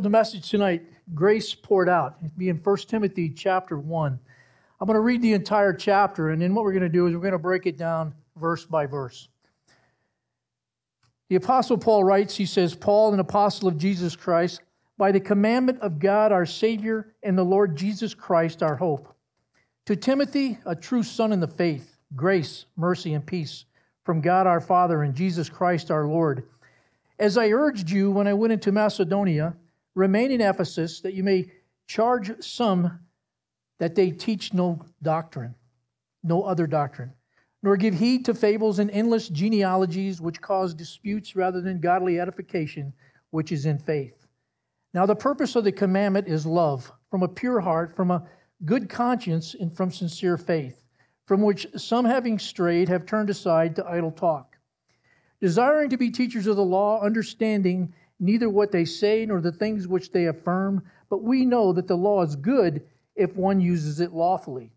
The message tonight, Grace Poured Out, It'd be in 1 Timothy chapter 1. I'm going to read the entire chapter, and then what we're going to do is we're going to break it down verse by verse. The Apostle Paul writes, he says, Paul, an apostle of Jesus Christ, by the commandment of God our Savior and the Lord Jesus Christ our hope. To Timothy, a true son in the faith, grace, mercy, and peace from God our Father and Jesus Christ our Lord. As I urged you when I went into Macedonia, remain in Ephesus that you may charge some that they teach no doctrine, no other doctrine, nor give heed to fables and endless genealogies which cause disputes rather than godly edification, which is in faith. Now, the purpose of the commandment is love from a pure heart, from a good conscience, and from sincere faith from which some having strayed have turned aside to idle talk. Desiring to be teachers of the law, understanding neither what they say nor the things which they affirm, but we know that the law is good if one uses it lawfully.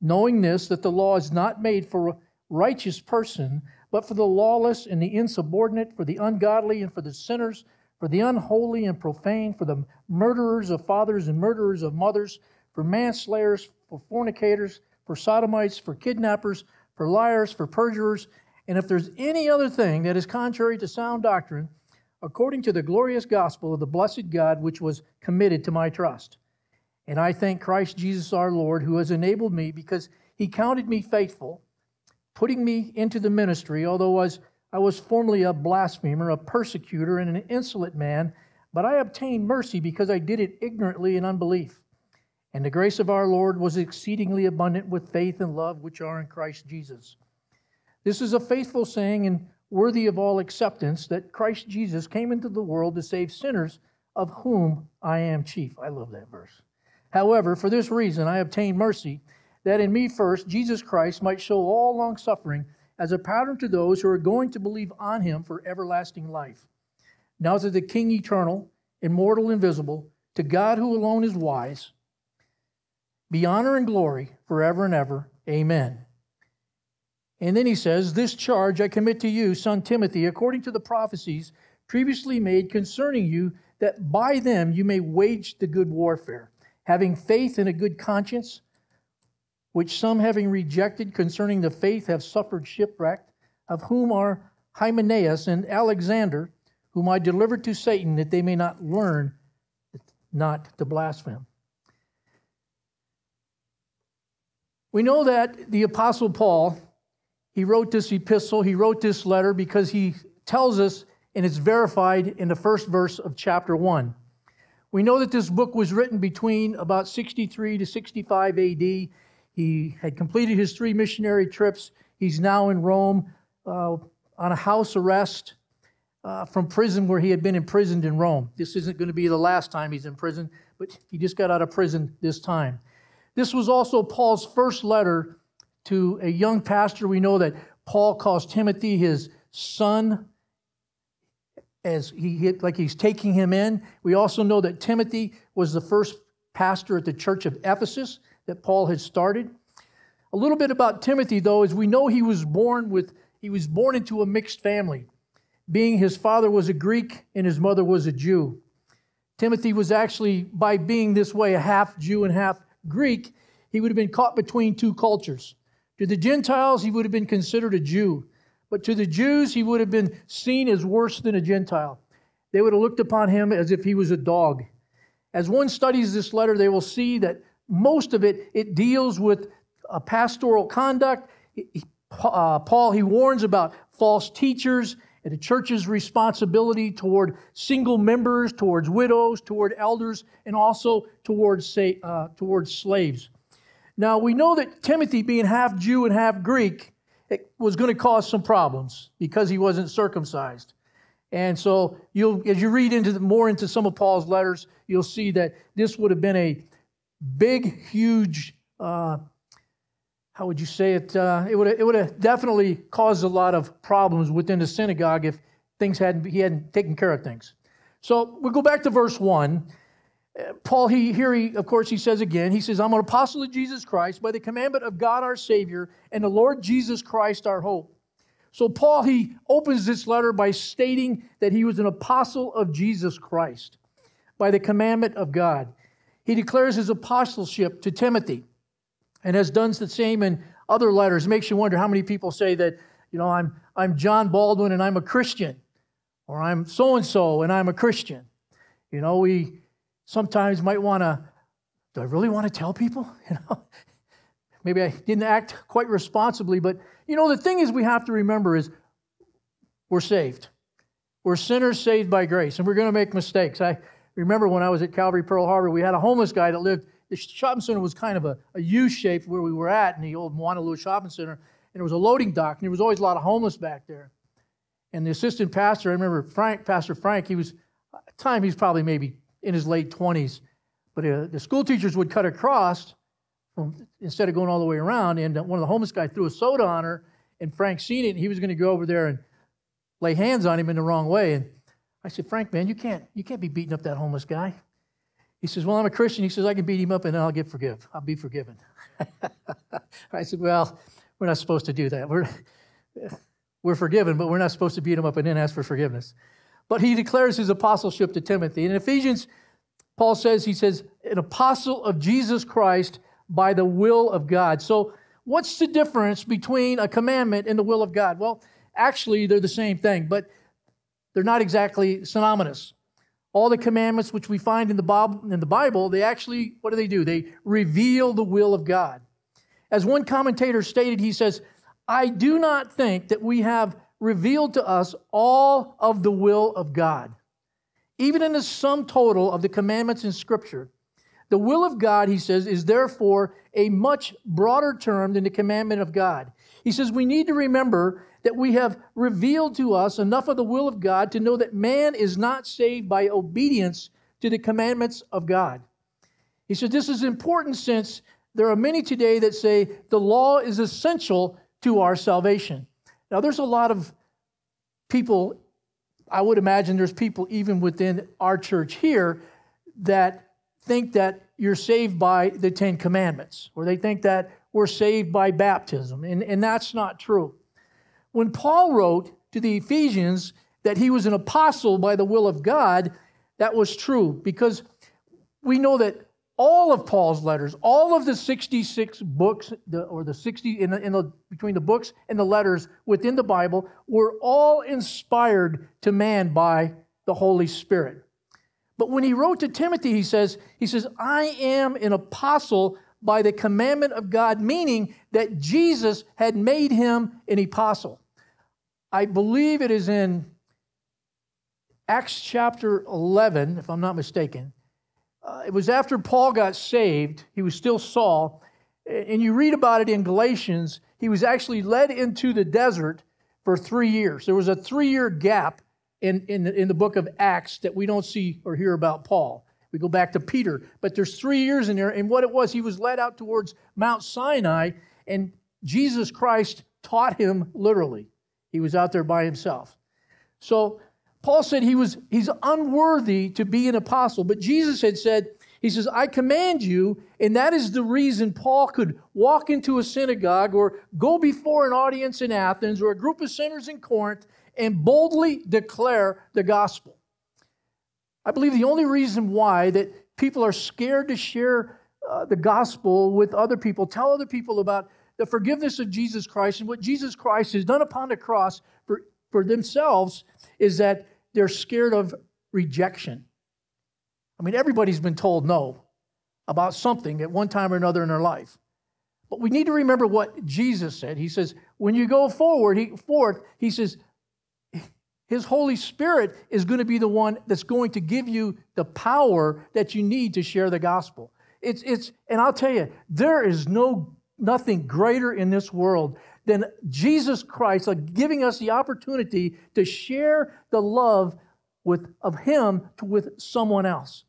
Knowing this, that the law is not made for a righteous person, but for the lawless and the insubordinate, for the ungodly and for the sinners, for the unholy and profane, for the murderers of fathers and murderers of mothers, for manslayers, for fornicators for sodomites, for kidnappers, for liars, for perjurers, and if there's any other thing that is contrary to sound doctrine, according to the glorious gospel of the blessed God which was committed to my trust. And I thank Christ Jesus our Lord, who has enabled me because he counted me faithful, putting me into the ministry, although as I was formerly a blasphemer, a persecutor, and an insolent man, but I obtained mercy because I did it ignorantly in unbelief. And the grace of our Lord was exceedingly abundant with faith and love which are in Christ Jesus. This is a faithful saying and worthy of all acceptance that Christ Jesus came into the world to save sinners, of whom I am chief. I love that verse. However, for this reason I obtained mercy, that in me first Jesus Christ might show all long suffering as a pattern to those who are going to believe on him for everlasting life. Now to the King eternal, immortal, invisible, to God who alone is wise be honor and glory forever and ever. Amen. And then he says, This charge I commit to you, son Timothy, according to the prophecies previously made concerning you, that by them you may wage the good warfare, having faith and a good conscience, which some having rejected concerning the faith have suffered shipwreck, of whom are Hymenaeus and Alexander, whom I delivered to Satan, that they may not learn not to blaspheme. We know that the Apostle Paul, he wrote this epistle, he wrote this letter because he tells us, and it's verified in the first verse of chapter 1. We know that this book was written between about 63 to 65 AD. He had completed his three missionary trips. He's now in Rome uh, on a house arrest uh, from prison where he had been imprisoned in Rome. This isn't going to be the last time he's in prison, but he just got out of prison this time. This was also Paul's first letter to a young pastor. We know that Paul calls Timothy his son as he like he's taking him in. We also know that Timothy was the first pastor at the church of Ephesus that Paul had started. A little bit about Timothy though is we know he was born with he was born into a mixed family. Being his father was a Greek and his mother was a Jew. Timothy was actually by being this way a half Jew and half Greek, he would have been caught between two cultures. To the Gentiles, he would have been considered a Jew. But to the Jews, he would have been seen as worse than a Gentile. They would have looked upon him as if he was a dog. As one studies this letter, they will see that most of it, it deals with a pastoral conduct. Uh, Paul, he warns about false teachers and the church's responsibility toward single members, towards widows, toward elders, and also towards, say, uh, towards slaves. Now, we know that Timothy, being half Jew and half Greek, was going to cause some problems because he wasn't circumcised. And so, you'll, as you read into the, more into some of Paul's letters, you'll see that this would have been a big, huge, uh, how would you say it? Uh, it, would have, it would have definitely caused a lot of problems within the synagogue if things hadn't, he hadn't taken care of things. So we go back to verse 1. Paul, he here he of course he says again. He says, "I'm an apostle of Jesus Christ by the commandment of God our Savior and the Lord Jesus Christ our hope." So Paul he opens this letter by stating that he was an apostle of Jesus Christ. by the commandment of God. He declares his apostleship to Timothy and has done the same in other letters. It makes you wonder how many people say that, you know, I'm, I'm John Baldwin and I'm a Christian, or I'm so and so and I'm a Christian. You know, we sometimes might want to, do I really want to tell people? You know, maybe I didn't act quite responsibly, but you know, the thing is we have to remember is we're saved. We're sinners saved by grace, and we're going to make mistakes. I remember when I was at Calvary Pearl Harbor, we had a homeless guy that lived, the shopping center was kind of a, a U shape where we were at in the old Moanalua shopping center, and there was a loading dock, and there was always a lot of homeless back there. And the assistant pastor, I remember Frank, Pastor Frank, he was, at the time, he's probably maybe in his late 20s, but uh, the school teachers would cut across from, instead of going all the way around, and one of the homeless guys threw a soda on her, and Frank seen it, and he was going to go over there and lay hands on him in the wrong way. And I said, Frank, man, you can't, you can't be beating up that homeless guy. He says, Well, I'm a Christian. He says, I can beat him up and I'll get forgive. I'll be forgiven. I said, Well, we're not supposed to do that. We're, we're forgiven, but we're not supposed to beat him up and then ask for forgiveness. But he declares his apostleship to Timothy. In Ephesians, Paul says, he says, an apostle of Jesus Christ by the will of God. So, what's the difference between a commandment and the will of God? Well, actually, they're the same thing, but they're not exactly synonymous. All the commandments which we find in the, Bible, in the Bible, they actually, what do they do? They reveal the will of God. As one commentator stated, he says, I do not think that we have revealed to us all of the will of God. Even in the sum total of the commandments in Scripture, the will of God, he says, is therefore a much broader term than the commandment of God. He says we need to remember that we have revealed to us enough of the will of God to know that man is not saved by obedience to the commandments of God. He said this is important since there are many today that say the law is essential to our salvation. Now, there's a lot of people, I would imagine there's people even within our church here that think that you're saved by the Ten Commandments, or they think that we're saved by baptism, and, and that's not true. When Paul wrote to the Ephesians that he was an apostle by the will of God, that was true because we know that all of Paul's letters, all of the 66 books, the, or the 60 in the, in the, between the books and the letters within the Bible, were all inspired to man by the Holy Spirit. But when he wrote to Timothy, he says, he says, I am an apostle by the commandment of God, meaning that Jesus had made him an apostle. I believe it is in Acts chapter 11, if I'm not mistaken. Uh, it was after Paul got saved, he was still Saul, and you read about it in Galatians. He was actually led into the desert for three years. There was a three year gap in, in, the, in the book of Acts that we don't see or hear about Paul. We go back to Peter, but there's three years in there, and what it was, he was led out towards Mount Sinai, and Jesus Christ taught him literally. He was out there by himself. So Paul said he was he's unworthy to be an apostle, but Jesus had said, he says, I command you, and that is the reason Paul could walk into a synagogue or go before an audience in Athens or a group of sinners in Corinth and boldly declare the gospel. I believe the only reason why that people are scared to share uh, the gospel with other people, tell other people about the forgiveness of Jesus Christ and what Jesus Christ has done upon the cross for, for themselves is that they're scared of rejection. I mean, everybody's been told no about something at one time or another in their life. But we need to remember what Jesus said. He says, when you go forward, he, forth, he says, his Holy Spirit is going to be the one that's going to give you the power that you need to share the gospel. It's, it's, and I'll tell you, there is no nothing greater in this world than Jesus Christ like giving us the opportunity to share the love with, of Him to, with someone else.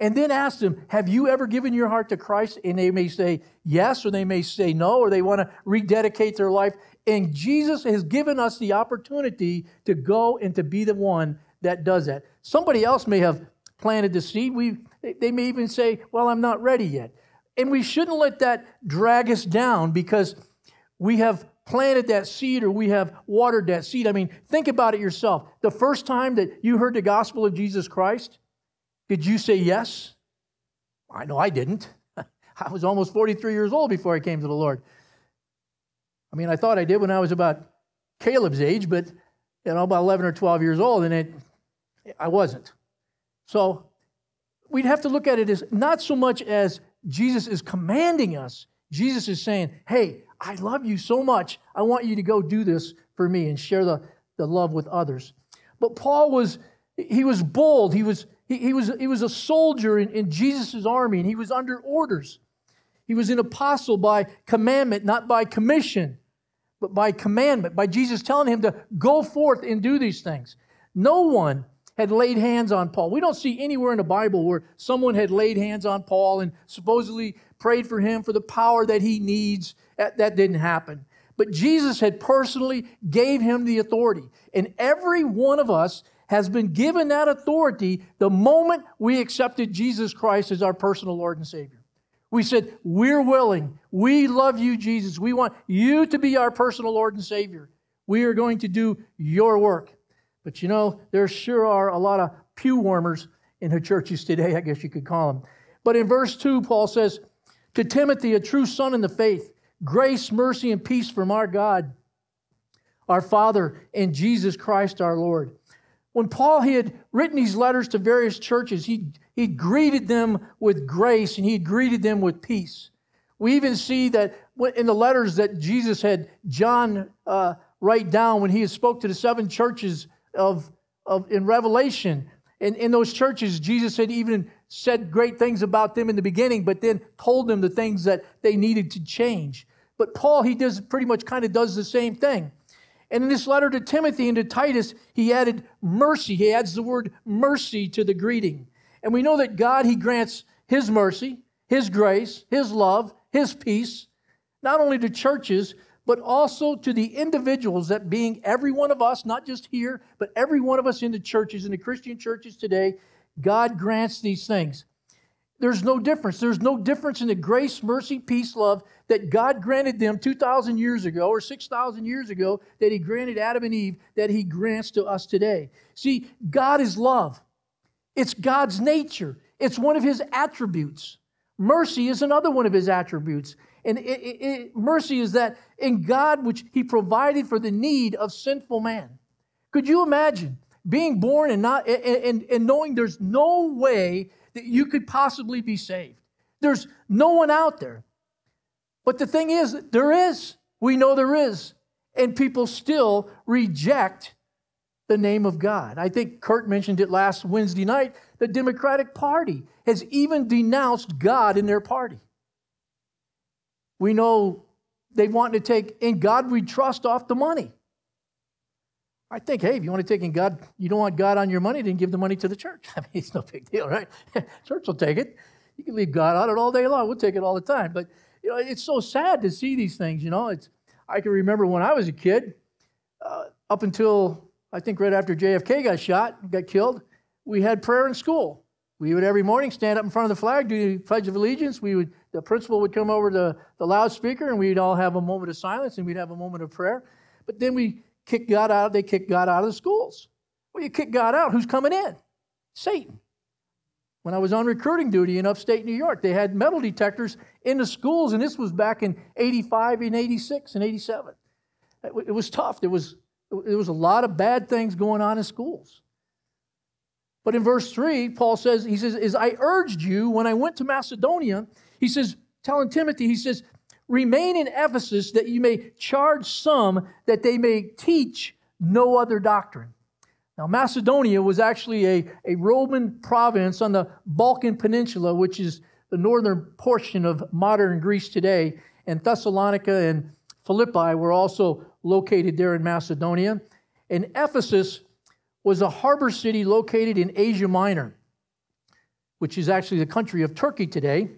And then ask them, Have you ever given your heart to Christ? And they may say yes, or they may say no, or they want to rededicate their life. And Jesus has given us the opportunity to go and to be the one that does that. Somebody else may have planted the seed. We, they may even say, Well, I'm not ready yet. And we shouldn't let that drag us down because we have planted that seed or we have watered that seed. I mean, think about it yourself. The first time that you heard the gospel of Jesus Christ, Did you say yes? I know I didn't. I was almost 43 years old before I came to the Lord. I mean, I thought I did when I was about Caleb's age, but you know, about 11 or 12 years old, and it, I wasn't. So we'd have to look at it as not so much as Jesus is commanding us. Jesus is saying, Hey, I love you so much. I want you to go do this for me and share the, the love with others. But Paul was, he was bold. He was, he, he was, he was a soldier in, in Jesus' army, and he was under orders. He was an apostle by commandment, not by commission, but by commandment, by Jesus telling him to go forth and do these things. No one had laid hands on Paul. We don't see anywhere in the Bible where someone had laid hands on Paul and supposedly prayed for him for the power that he needs. That, that didn't happen. But Jesus had personally gave him the authority. And every one of us has been given that authority the moment we accepted Jesus Christ as our personal Lord and Savior. We said, We're willing. We love you, Jesus. We want you to be our personal Lord and Savior. We are going to do your work. But you know, there sure are a lot of pew warmers in the churches today, I guess you could call them. But in verse 2, Paul says, To Timothy, a true son in the faith, grace, mercy, and peace from our God, our Father, and Jesus Christ our Lord. When Paul he had written these letters to various churches, he he greeted them with grace and he greeted them with peace. We even see that in the letters that Jesus had John uh, write down when he spoke to the seven churches of, of in Revelation. And in those churches, Jesus had even said great things about them in the beginning, but then told them the things that they needed to change. But Paul, he does pretty much kind of does the same thing. And in this letter to Timothy and to Titus, he added mercy. He adds the word mercy to the greeting. And we know that God, He grants His mercy, His grace, His love, His peace, not only to churches, but also to the individuals that being every one of us, not just here, but every one of us in the churches, in the Christian churches today, God grants these things. There's no difference. There's no difference in the grace, mercy, peace, love that God granted them 2,000 years ago or 6,000 years ago that He granted Adam and Eve that He grants to us today. See, God is love. It's God's nature, it's one of his attributes. Mercy is another one of his attributes. And it, it, it, mercy is that in God, which he provided for the need of sinful man. Could you imagine being born and, not, and, and, knowing there's no way that you could possibly be saved? There's no one out there. But the thing is, there is. We know there is. And people still reject the name of God. I think Curt mentioned it last Wednesday night. The Democratic Party has even denounced God in their party. We know they want to take in God we trust off the money. I think, hey, if you want to take in God, you don't want God on your money, then give the money to the church. I mean, it's no big deal, right? church will take it. You can leave God on it all day long. We'll take it all the time. But you know, it's so sad to see these things. You know, it's. I can remember when I was a kid, uh, up until I think right after JFK got shot, got killed, we had prayer in school. We would every morning stand up in front of the flag, do the Pledge of Allegiance. We would, the principal would come over to the loudspeaker, and we'd all have a moment of silence, and we'd have a moment of prayer. But then we kick God out. They kick God out of the schools. Well, you kick God out. Who's coming in? Satan. When I was on recruiting duty in upstate New York, they had metal detectors in the schools, and this was back in 85 and 86 and 87. It was tough. There was there was a lot of bad things going on in schools. But in verse 3, Paul says, he says, as I urged you when I went to Macedonia, he says, telling Timothy, he says, remain in Ephesus that you may charge some that they may teach no other doctrine. Now, Macedonia was actually a, a Roman province on the Balkan Peninsula, which is the northern portion of modern Greece today. And Thessalonica and Philippi were also located there in Macedonia. And Ephesus was a harbor city located in Asia Minor, which is actually the country of Turkey today.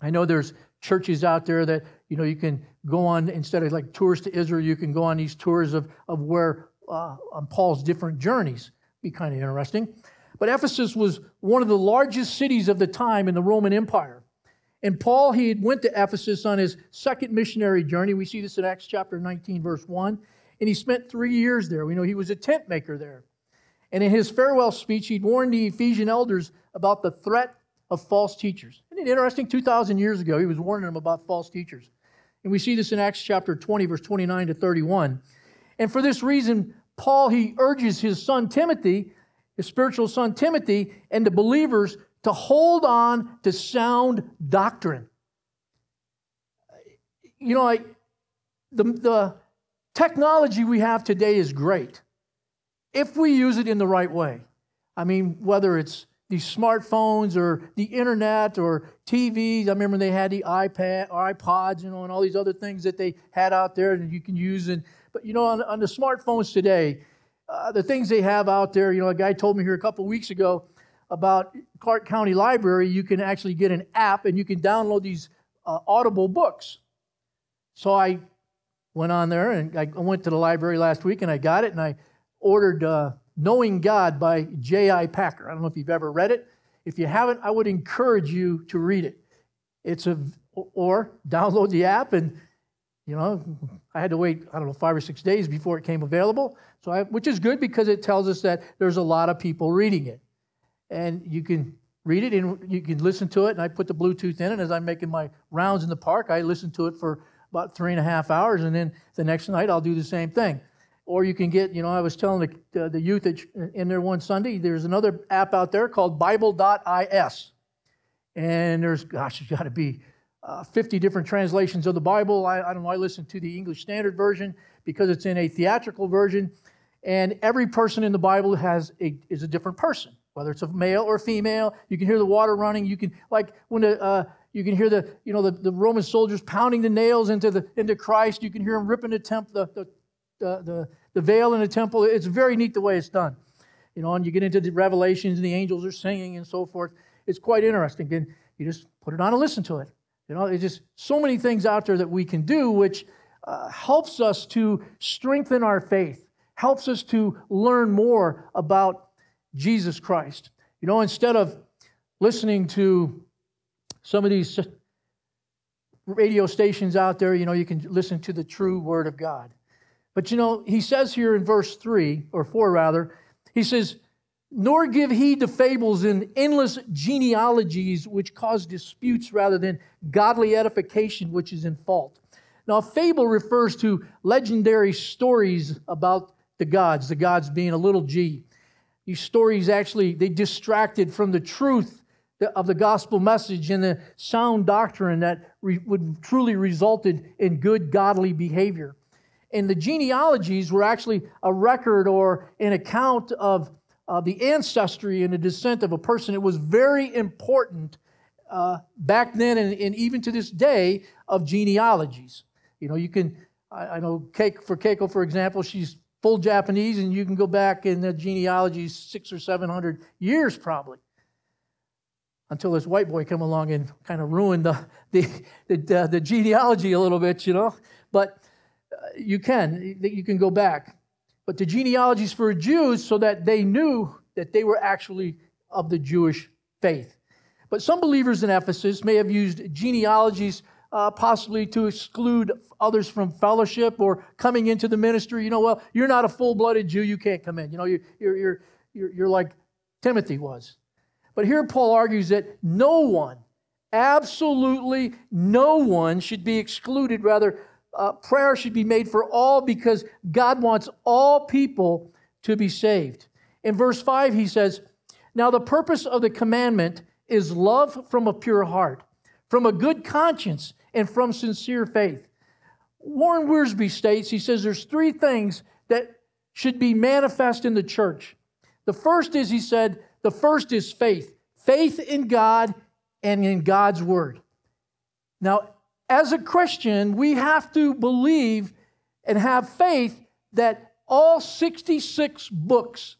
I know there's churches out there that you know you can go on instead of like tours to Israel, you can go on these tours of of where uh, on Paul's different journeys. Be kind of interesting. But Ephesus was one of the largest cities of the time in the Roman Empire. And Paul, he went to Ephesus on his second missionary journey. We see this in Acts chapter 19, verse 1. And he spent three years there. We know he was a tent maker there. And in his farewell speech, he'd warned the Ephesian elders about the threat of false teachers. Isn't it interesting? 2,000 years ago, he was warning them about false teachers. And we see this in Acts chapter 20, verse 29 to 31. And for this reason, Paul, he urges his son Timothy, his spiritual son Timothy, and the believers to hold on to sound doctrine. You know, like the, the technology we have today is great if we use it in the right way. I mean, whether it's these smartphones or the internet or TVs. I remember they had the iPad or iPods, you know, and all these other things that they had out there that you can use. And but you know, on, on the smartphones today, uh, the things they have out there. You know, a guy told me here a couple weeks ago about Clark County Library. You can actually get an app and you can download these uh, Audible books. So I went on there and I went to the library last week and I got it and I ordered. Uh, Knowing God by J.I. Packer. I don't know if you've ever read it. If you haven't, I would encourage you to read it. It's a, or download the app and, you know, I had to wait, I don't know, five or six days before it came available. So I, which is good because it tells us that there's a lot of people reading it. And you can read it and you can listen to it. And I put the Bluetooth in, and as I'm making my rounds in the park, I listen to it for about three and a half hours. And then the next night, I'll do the same thing. Or you can get, you know, I was telling the, the youth in there one Sunday, there's another app out there called Bible.is. And there's, gosh, there's got to be uh, 50 different translations of the Bible. I, I don't know, I listen to the English Standard Version because it's in a theatrical version. And every person in the Bible has a, is a different person, whether it's a male or female. You can hear the water running. You can, like, when the, uh, you can hear the, you know, the, the Roman soldiers pounding the nails into, the, into Christ. You can hear them ripping the, temp, the, the, the, the veil in the temple. It's very neat the way it's done. You know, and you get into the revelations and the angels are singing and so forth. It's quite interesting. And you just put it on and listen to it. You know, there's just so many things out there that we can do which uh, helps us to strengthen our faith, helps us to learn more about Jesus Christ. You know, instead of listening to some of these radio stations out there, you know, you can listen to the true Word of God. But you know, he says here in verse 3, or 4 rather, he says, Nor give heed to fables and endless genealogies which cause disputes rather than godly edification which is in fault. Now, a fable refers to legendary stories about the gods, the gods being a little g. These stories actually, they distracted from the truth of the gospel message and the sound doctrine that re- would truly resulted in good godly behavior. And the genealogies were actually a record or an account of uh, the ancestry and the descent of a person. It was very important uh, back then and, and, even to this day of genealogies. You know, you can, I, I know Keiko, for Keiko, for example, she's full Japanese, and you can go back in the genealogies six or seven hundred years probably until this white boy come along and kind of ruined the, the, the, the genealogy a little bit, you know. But you can, you can go back. But the genealogies for Jews so that they knew that they were actually of the Jewish faith. But some believers in Ephesus may have used genealogies uh, possibly to exclude others from fellowship or coming into the ministry. You know, well, you're not a full blooded Jew, you can't come in. You know, you're, you're, you're, you're like Timothy was. But here Paul argues that no one, absolutely no one, should be excluded. Rather, uh, prayer should be made for all because God wants all people to be saved. In verse 5, he says, Now the purpose of the commandment is love from a pure heart, from a good conscience, and from sincere faith. Warren Wiersbe states, he says, there's three things that should be manifest in the church. The first is, he said, the first is faith faith in God and in God's word. Now, as a Christian, we have to believe and have faith that all 66 books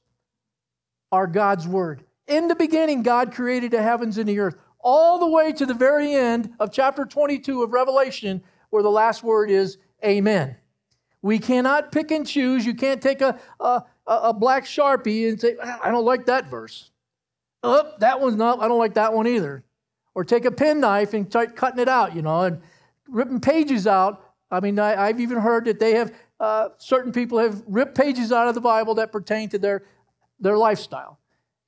are God's Word. In the beginning, God created the heavens and the earth, all the way to the very end of chapter 22 of Revelation, where the last word is Amen. We cannot pick and choose. You can't take a, a, a black sharpie and say, ah, I don't like that verse. Oh, that one's not, I don't like that one either. Or take a penknife and start cutting it out, you know, and ripping pages out. I mean, I, have even heard that they have, uh, certain people have ripped pages out of the Bible that pertain to their their lifestyle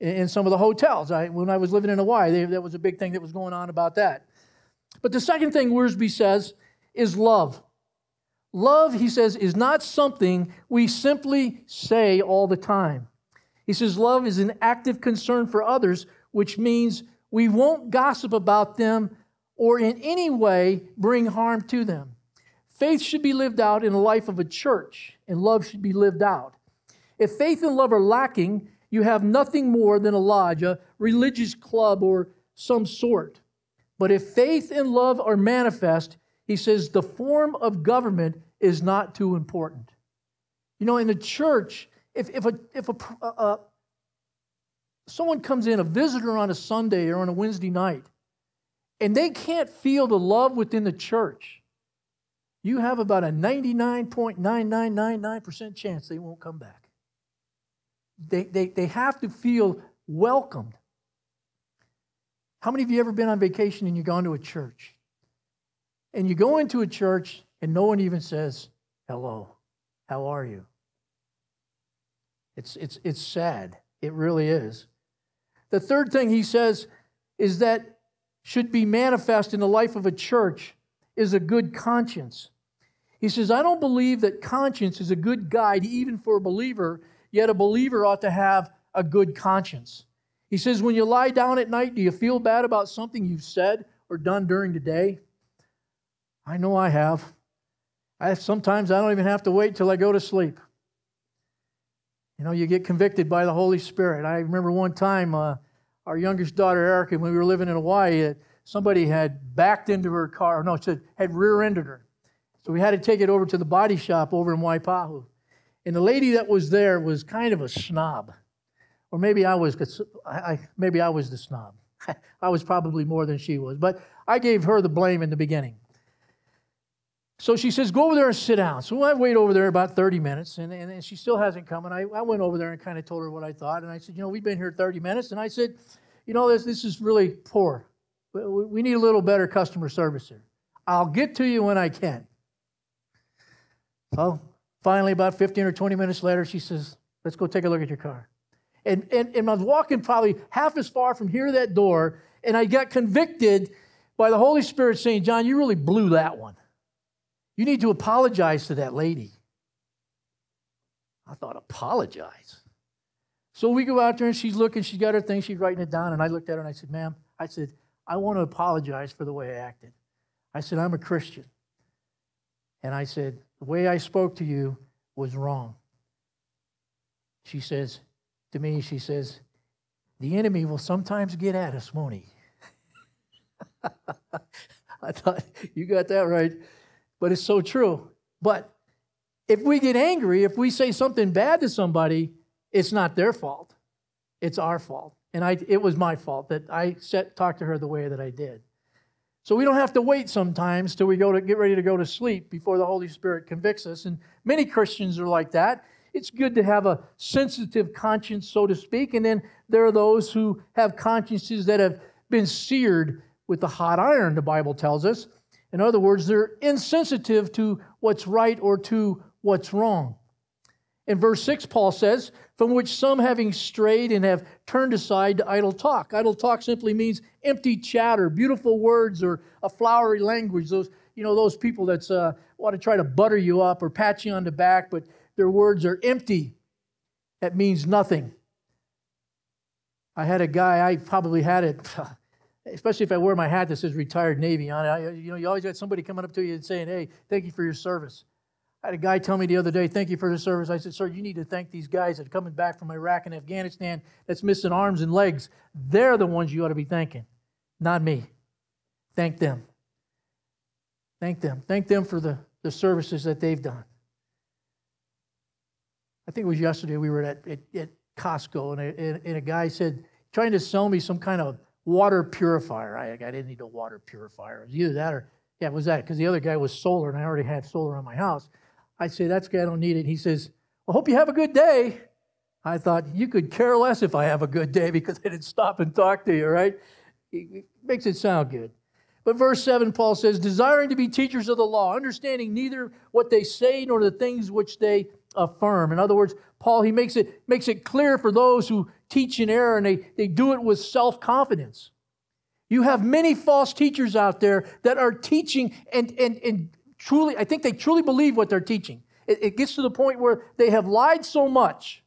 in, in some of the hotels. I, when I was living in Hawaii, they, that was a big thing that was going on about that. But the second thing Wiersbe says is love. Love, he says, is not something we simply say all the time. He says, love is an active concern for others, which means we won't gossip about them or in any way bring harm to them. Faith should be lived out in the life of a church, and love should be lived out. If faith and love are lacking, you have nothing more than a lodge, a religious club, or some sort. But if faith and love are manifest, he says the form of government is not too important. You know, in the church, if, if, a, if a, someone comes in, a visitor on a Sunday or on a Wednesday night, and they can't feel the love within the church, you have about a 99.9999% chance they won't come back. They, they, they have to feel welcomed. How many of you ever been on vacation and you've gone to a church? And you go into a church and no one even says, hello, how are you? It's, it's, it's sad. It really is. The third thing he says is that should be manifest in the life of a church is a good conscience. He says, I don't believe that conscience is a good guide even for a believer, yet a believer ought to have a good conscience. He says, when you lie down at night, do you feel bad about something you've said or done during the day? I know I have. I, sometimes I don't even have to wait till I go to sleep. You know, you get convicted by the Holy Spirit. I remember one time, uh, our youngest daughter, Erica, when we were living in Hawaii, uh, somebody had backed into her car. No, it had rear ended her. So we had to take it over to the body shop over in Waipahu. And the lady that was there was kind of a snob. Or maybe I was, I, maybe I was the snob. I was probably more than she was. But I gave her the blame in the beginning. So she says, Go over there and sit down. So I wait over there about 30 minutes, and, and, and she still hasn't come. And I, I went over there and kind of told her what I thought. And I said, You know, we've been here 30 minutes. And I said, You know, this, this is really poor. We, need a little better customer service here. I'll get to you when I can. So finally, about 15 or 20 minutes later, she says, Let's go take a look at your car. And, and, and I was walking probably half as far from here to that door, and I got convicted by the Holy Spirit saying, John, you really blew that one. You need to apologize to that lady. I thought, apologize. So we go out there and she's looking, she's got her thing, she's writing it down. And I looked at her and I said, Ma'am, I said, I want to apologize for the way I acted. I said, I'm a Christian. And I said, the way I spoke to you was wrong. She says to me, she says, the enemy will sometimes get at us, won't he? I thought, you got that right but it's so true. But if we get angry, if we say something bad to somebody, it's not their fault. It's our fault. And I, it was my fault that I set, talked to her the way that I did. So we don't have to wait sometimes till we go to get ready to go to sleep before the Holy Spirit convicts us. And many Christians are like that. It's good to have a sensitive conscience, so to speak. And then there are those who have consciences that have been seared with the hot iron, the Bible tells us. In other words, they're insensitive to what's right or to what's wrong. In verse 6, Paul says, From which some having strayed and have turned aside to idle talk. Idle talk simply means empty chatter, beautiful words, or a flowery language. Those, you know, those people that uh, want to try to butter you up or pat you on the back, but their words are empty. That means nothing. I had a guy, I probably had it especially if I wear my hat that says retired Navy on it. I, you know, you always got somebody coming up to you and saying, "Hey, thank you for your service." I had a guy tell me the other day, "Thank you for the service." I said, "Sir, you need to thank these guys that are coming back from Iraq and Afghanistan that's missing arms and legs. They're the ones you ought to be thanking, not me. Thank them. Thank them. Thank them for the, the services that they've done." I think it was yesterday we were at, at, at Costco and a, and a guy said, trying to sell me some kind of water purifier. I, I didn't need a water purifier. It was either that or, yeah, was that, because the other guy was solar, and I already had solar on my house. I say, that's good, I don't need it. He says, well, hope you have a good day. I thought, you could care less if I have a good day because I didn't stop and talk to you, right? It makes it sound good. But verse 7, Paul says, desiring to be teachers of the law, understanding neither what they say nor the things which they affirm. In other words, Paul, he makes it, makes it clear for those who teach in error and they, they do it with self confidence. You have many false teachers out there that are teaching and, and, and truly, I think they truly believe what they're teaching. It, it gets to the point where they have lied so much.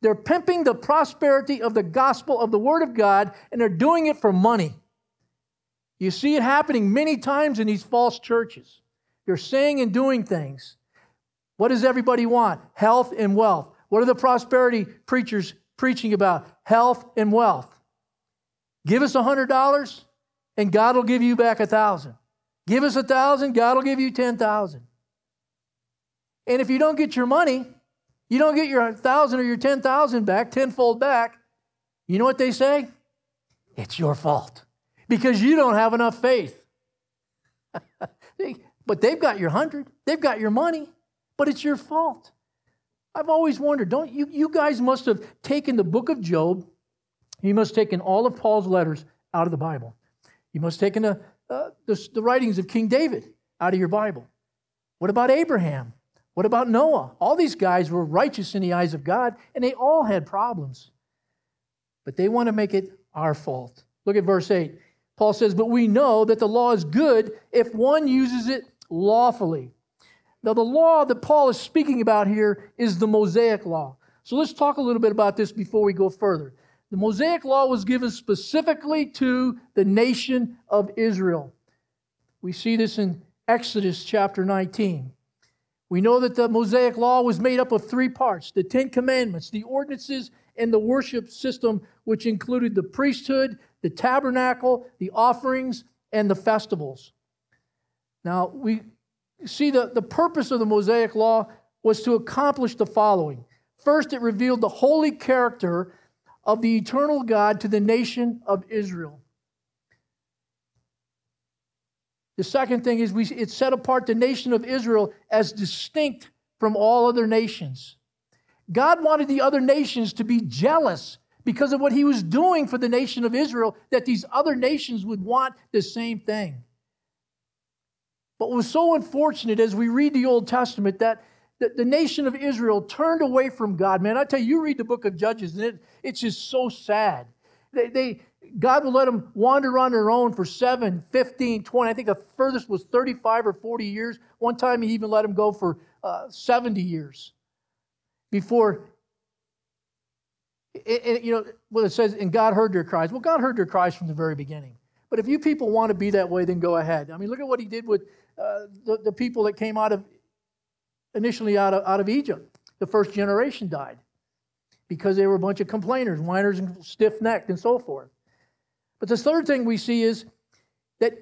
They're pimping the prosperity of the gospel of the Word of God, and they're doing it for money. You see it happening many times in these false churches. They're saying and doing things. What does everybody want? Health and wealth. What are the prosperity preachers preaching about? Health and wealth. Give us a $100 and God will give you back a thousand. Give us a thousand, God will give you 10,000. And if you don't get your money, you don't get your thousand or your 10,000 back, tenfold back, you know what they say? It's your fault because you don't have enough faith. but they've got your hundred, they've got your money, but it's your fault. I've always wondered, don't you, you guys must have taken the book of Job, you must have taken all of Paul's letters out of the Bible. You must have taken the, uh, the, the writings of King David out of your Bible. What about Abraham? What about Noah? All these guys were righteous in the eyes of God, and they all had problems. But they want to make it our fault. Look at verse 8. Paul says, But we know that the law is good if one uses it lawfully. Now, the law that Paul is speaking about here is the Mosaic law. So let's talk a little bit about this before we go further. The Mosaic law was given specifically to the nation of Israel. We see this in Exodus chapter 19. We know that the Mosaic law was made up of three parts the Ten Commandments, the ordinances, and the worship system, which included the priesthood, the tabernacle, the offerings, and the festivals. Now, we see the, the purpose of the Mosaic law was to accomplish the following. First, it revealed the holy character of the eternal God to the nation of Israel. The second thing is we, it set apart the nation of Israel as distinct from all other nations. God wanted the other nations to be jealous because of what he was doing for the nation of Israel, that these other nations would want the same thing. But what was so unfortunate as we read the Old Testament that the, the nation of Israel turned away from God. Man, I tell you, you read the book of Judges, and it, it's just so sad. They, they, God would let them wander on their own for 7, 15, 20. I think the furthest was 35 or 40 years. One time he even let them go for uh, 70 years before. It, it, you know, what it says, and God heard their cries. Well, God heard their cries from the very beginning. But if you people want to be that way, then go ahead. I mean, look at what he did with uh, the, the people that came out of, initially out of, out of Egypt. The first generation died because they were a bunch of complainers, whiners, and stiff necked, and so forth. But the third thing we see is that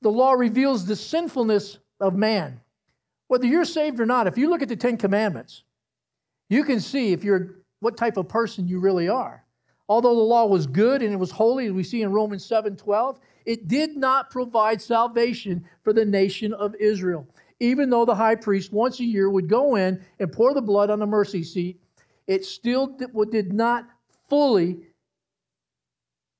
the law reveals the sinfulness of man. Whether you're saved or not, if you look at the Ten Commandments, you can see if you're what type of person you really are. Although the law was good and it was holy, as we see in Romans 7 12, it did not provide salvation for the nation of Israel. Even though the high priest once a year would go in and pour the blood on the mercy seat, it still did not fully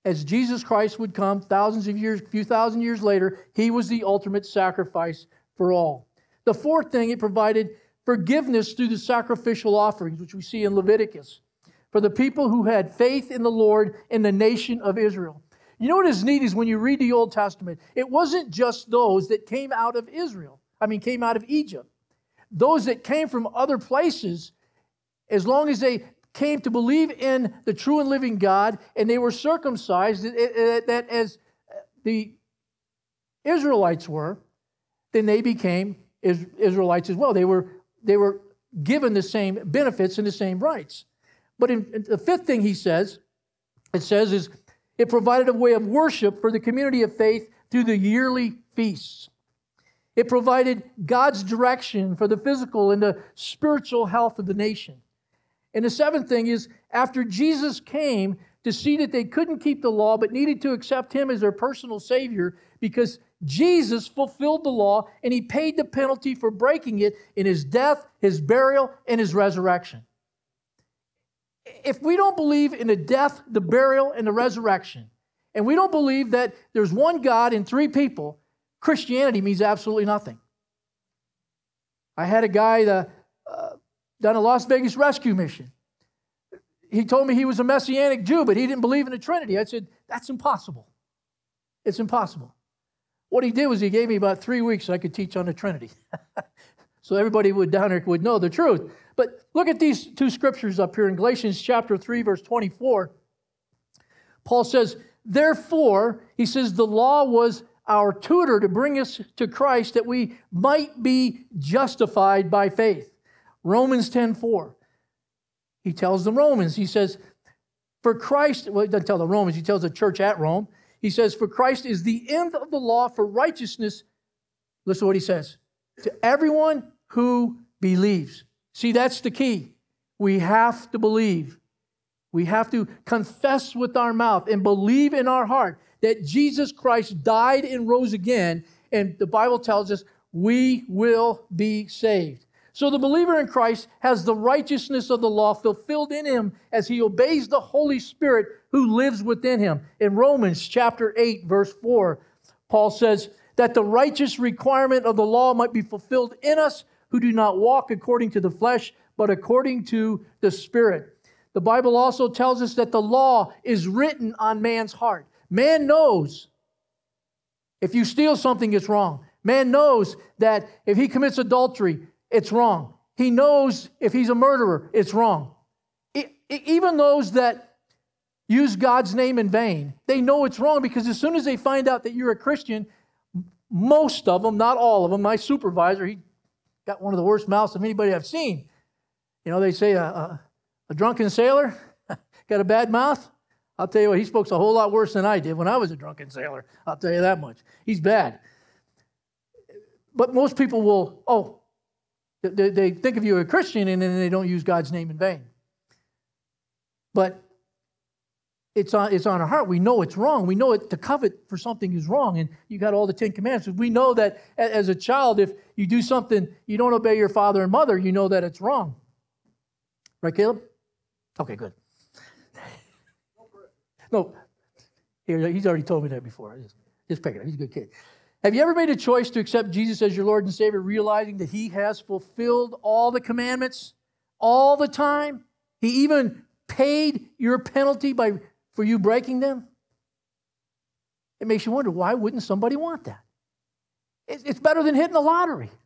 as Jesus Christ would come thousands of years, a few thousand years later, he was the ultimate sacrifice for all. The fourth thing, it provided forgiveness through the sacrificial offerings, which we see in Leviticus, for the people who had faith in the Lord in the nation of Israel. You know what is neat is when you read the Old Testament, it wasn't just those that came out of Israel, I mean, came out of Egypt. Those that came from other places, as long as they came to believe in the true and living God, and they were circumcised, that as the Israelites were, then they became Israelites as well. They were, they were given the same benefits and the same rights. But in, in the fifth thing he says, it says is it provided a way of worship for the community of faith through the yearly feasts. It provided God's direction for the physical and the spiritual health of the nation. And the seventh thing is, after Jesus came to see that they couldn't keep the law but needed to accept him as their personal Savior because Jesus fulfilled the law and he paid the penalty for breaking it in his death, his burial, and his resurrection. If we don't believe in the death, the burial, and the resurrection, and we don't believe that there's one God in three people, Christianity means absolutely nothing. I had a guy, the, uh, done a Las Vegas rescue mission. He told me he was a Messianic Jew, but he didn't believe in the Trinity. I said, That's impossible. It's impossible. What he did was he gave me about three weeks so I could teach on the Trinity. so everybody would down there would know the truth. But look at these two scriptures up here in Galatians chapter 3, verse 24. Paul says, Therefore, he says, the law was our tutor to bring us to Christ that we might be justified by faith. Romans 10 4. He tells the Romans, he says, For Christ, well, he doesn't tell the Romans, he tells the church at Rome, he says, For Christ is the end of the law for righteousness. Listen to what he says to everyone who believes. See, that's the key. We have to believe. We have to confess with our mouth and believe in our heart that Jesus Christ died and rose again. And the Bible tells us we will be saved. So the believer in Christ has the righteousness of the law fulfilled in him as he obeys the Holy Spirit who lives within him. In Romans chapter 8, verse 4, Paul says that the righteous requirement of the law might be fulfilled in us who do not walk according to the flesh, but according to the Spirit. The Bible also tells us that the law is written on man's heart. Man knows if you steal something, it's wrong. Man knows that if he commits adultery, it's wrong. He knows if he's a murderer, it's wrong. It, it, even those that use God's name in vain, they know it's wrong because as soon as they find out that you're a Christian, most of them, not all of them, my supervisor, he got one of the worst mouths of anybody I've seen. You know, they say a, a, a drunken sailor got a bad mouth. I'll tell you what, he spoke a whole lot worse than I did when I was a drunken sailor. I'll tell you that much. He's bad. But most people will, oh, they, they think of you as a Christian and then they don't use God's name in vain. But it's on, it's on our heart. We know it's wrong. We know it to covet for something is wrong. And you got all the Ten Commandments. We know that as a child, if you do something, you don't obey your father and mother, you know that it's wrong. Right, Caleb? Okay, good. No, he's already told me that before. Just, just pick it up. He's a good kid. Have you ever made a choice to accept Jesus as your Lord and Savior, realizing that He has fulfilled all the commandments all the time? He even paid your penalty by, for you breaking them? It makes you wonder why wouldn't somebody want that? It's better than hitting the lottery.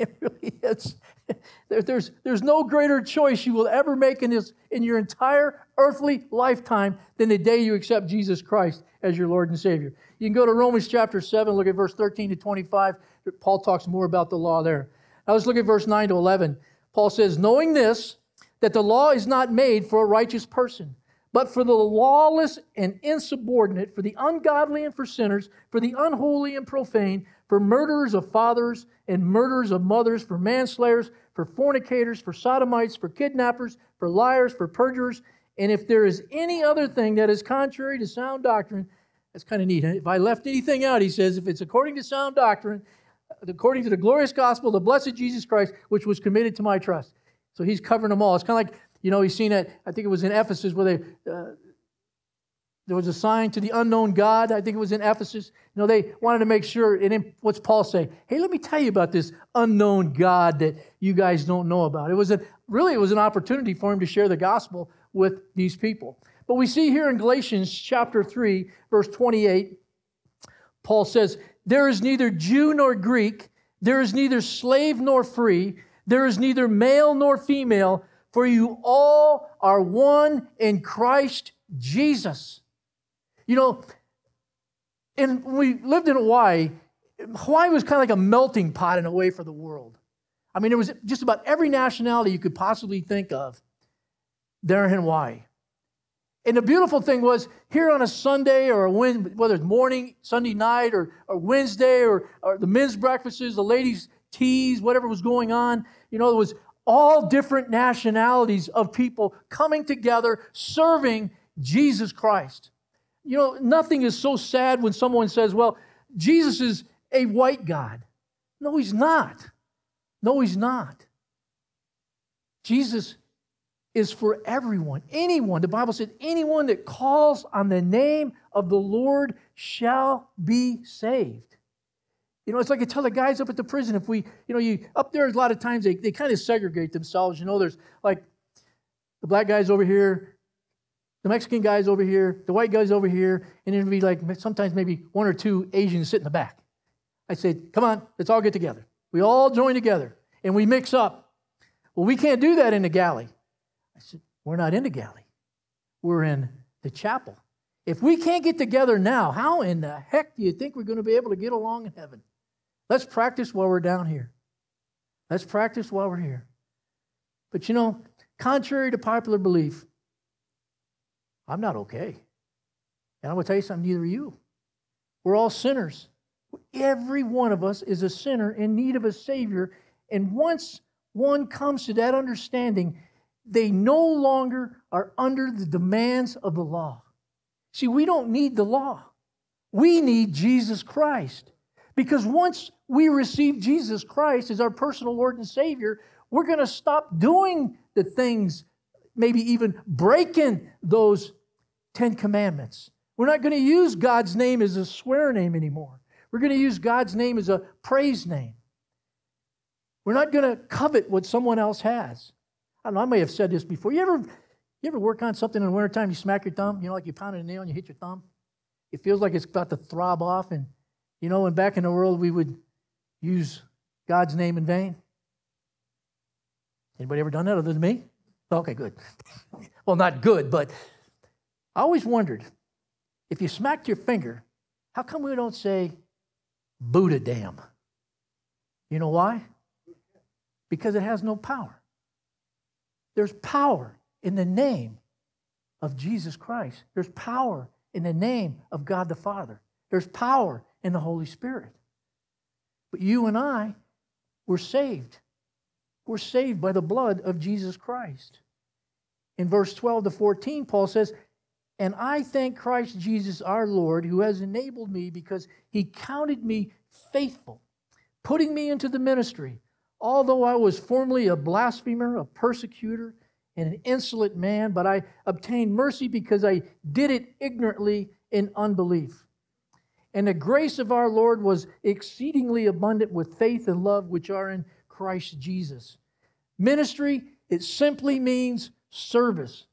It really is. There's, there's no greater choice you will ever make in, this, in your entire earthly lifetime than the day you accept Jesus Christ as your Lord and Savior. You can go to Romans chapter 7, look at verse 13 to 25. Paul talks more about the law there. Now let's look at verse 9 to 11. Paul says, Knowing this, that the law is not made for a righteous person, but for the lawless and insubordinate, for the ungodly and for sinners, for the unholy and profane, for murderers of fathers and murderers of mothers, for manslayers, for fornicators, for sodomites, for kidnappers, for liars, for perjurers. And if there is any other thing that is contrary to sound doctrine, that's kind of neat. If I left anything out, he says, if it's according to sound doctrine, uh, according to the glorious gospel, of the blessed Jesus Christ, which was committed to my trust. So he's covering them all. It's kind of like, you know, he's seen it, I think it was in Ephesus where they, uh, there was a sign to the unknown God. I think it was in Ephesus. You know, they wanted to make sure. And what's Paul say? Hey, let me tell you about this unknown God that you guys don't know about. It was a really it was an opportunity for him to share the gospel with these people. But we see here in Galatians chapter 3, verse 28, Paul says, There is neither Jew nor Greek, there is neither slave nor free, there is neither male nor female, for you all are one in Christ Jesus. You know, and we lived in Hawaii, Hawaii was kind of like a melting pot in a way for the world. I mean, it was just about every nationality you could possibly think of there in Hawaii. And the beautiful thing was here on a Sunday or a whether it's morning, Sunday night, or, or Wednesday, or, or the men's breakfasts, the ladies' teas, whatever was going on, you know, it was all different nationalities of people coming together serving Jesus Christ. You know, nothing is so sad when someone says, well, Jesus is a white God. No, he's not. No, he's not. Jesus is for everyone. Anyone, the Bible said, anyone that calls on the name of the Lord shall be saved. You know, it's like I tell the guys up at the prison, if we, you know, you up there a lot of times they, they kind of segregate themselves. You know, there's like the black guys over here, the Mexican guys over here, the white guys over here, and it'd be like sometimes maybe one or two Asians sit in the back. I said, come on, let's all get together. We all join together and we mix up. Well, we can't do that in the galley. I said, we're not in the galley. We're in the chapel. If we can't get together now, how in the heck do you think we're going to be able to get along in heaven? Let's practice while we're down here. Let's practice while we're here. But you know, contrary to popular belief, I'm not okay. And I'm going to tell you something, neither are you. We're all sinners. Every one of us is a sinner in need of a Savior. And once one comes to that understanding, they no longer are under the demands of the law. See, we don't need the law. We need Jesus Christ. Because once we receive Jesus Christ as our personal Lord and Savior, we're going to stop doing the things, maybe even breaking those Ten Commandments. We're not going to use God's name as a swear name anymore. We're going to use God's name as a praise name. We're not going to covet what someone else has. I don't know, I may have said this before. You ever, you ever work on something in the wintertime, you smack your thumb, you know, like you pound a nail and you hit your thumb? It feels like it's about to throb off. And, you know, and back in the world, we would use God's name in vain. Anybody ever done that other than me? Okay, good. well, not good, but I always wondered if you smacked your finger, how come we don't say Buddha damn? You know why? Because it has no power. There's power in the name of Jesus Christ. There's power in the name of God the Father. There's power in the Holy Spirit. But you and I were saved. We're saved by the blood of Jesus Christ. In verse 12 to 14, Paul says, And I thank Christ Jesus our Lord, who has enabled me because he counted me faithful, putting me into the ministry Although I was formerly a blasphemer, a persecutor, and an insolent man, but I obtained mercy because I did it ignorantly in unbelief. And the grace of our Lord was exceedingly abundant with faith and love which are in Christ Jesus. Ministry, it simply means service.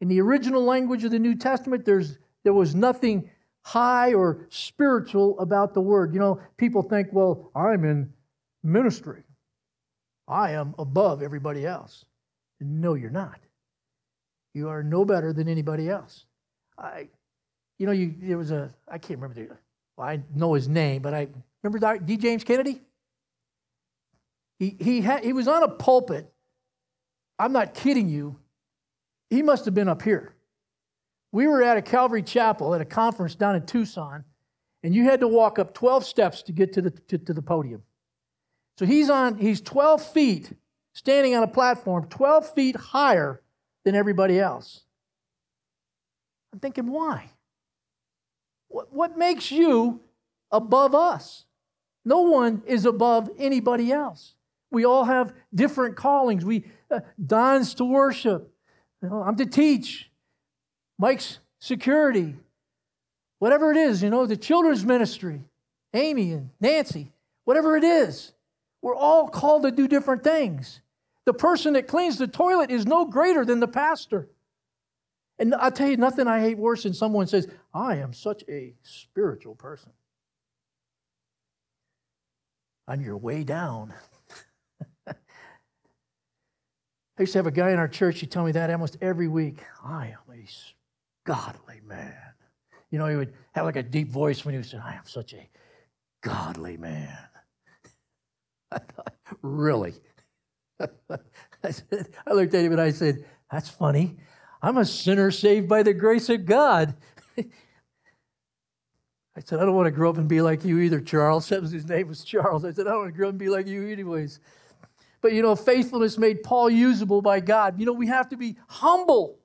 In the original language of the New Testament, there's, there was nothing high or spiritual about the word. You know, people think, well, I'm in ministry. I am above everybody else. No, you're not. You are no better than anybody else. I, you know, you there was a I can't remember the well, I know his name, but I remember D. James Kennedy. He he had he was on a pulpit. I'm not kidding you. He must have been up here. We were at a Calvary Chapel at a conference down in Tucson, and you had to walk up 12 steps to get to the to, to the podium. So he's on, he's 12 feet standing on a platform, 12 feet higher than everybody else. I'm thinking, why? What, makes you above us? No one is above anybody else. We all have different callings. We uh, Don's to worship. You know, I'm to teach. Mike's security. Whatever it is, you know, the children's ministry. Amy and Nancy. Whatever it is. We're all called to do different things. The person that cleans the toilet is no greater than the pastor. And I'll tell you, nothing I hate worse than someone says, I am such a spiritual person. On your way down. I used to have a guy in our church, he'd tell me that almost every week. I am a godly man. You know, he would have like a deep voice when he would say, I am such a godly man. I thought, really? I, said, I looked at him and I said, That's funny. I'm a sinner saved by the grace of God. I said, I don't want to grow up and be like you either, Charles. That was his name was Charles. I said, I don't want to grow up and be like you anyways. But you know, faithfulness made Paul usable by God. You know, we have to be humble.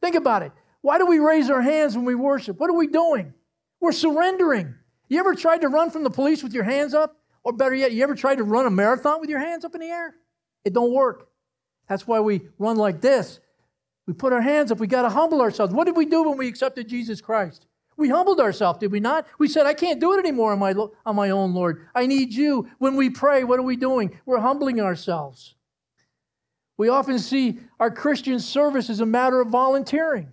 Think about it. Why do we raise our hands when we worship? What are we doing? We're surrendering. You ever tried to run from the police with your hands up? Or better yet, you ever tried to run a marathon with your hands up in the air? It don't work. That's why we run like this. We put our hands up. We got to humble ourselves. What did we do when we accepted Jesus Christ? We humbled ourselves, did we not? We said, I can't do it anymore on my, on my own, Lord. I need you. When we pray, what are we doing? We're humbling ourselves. We often see our Christian service as a matter of volunteering.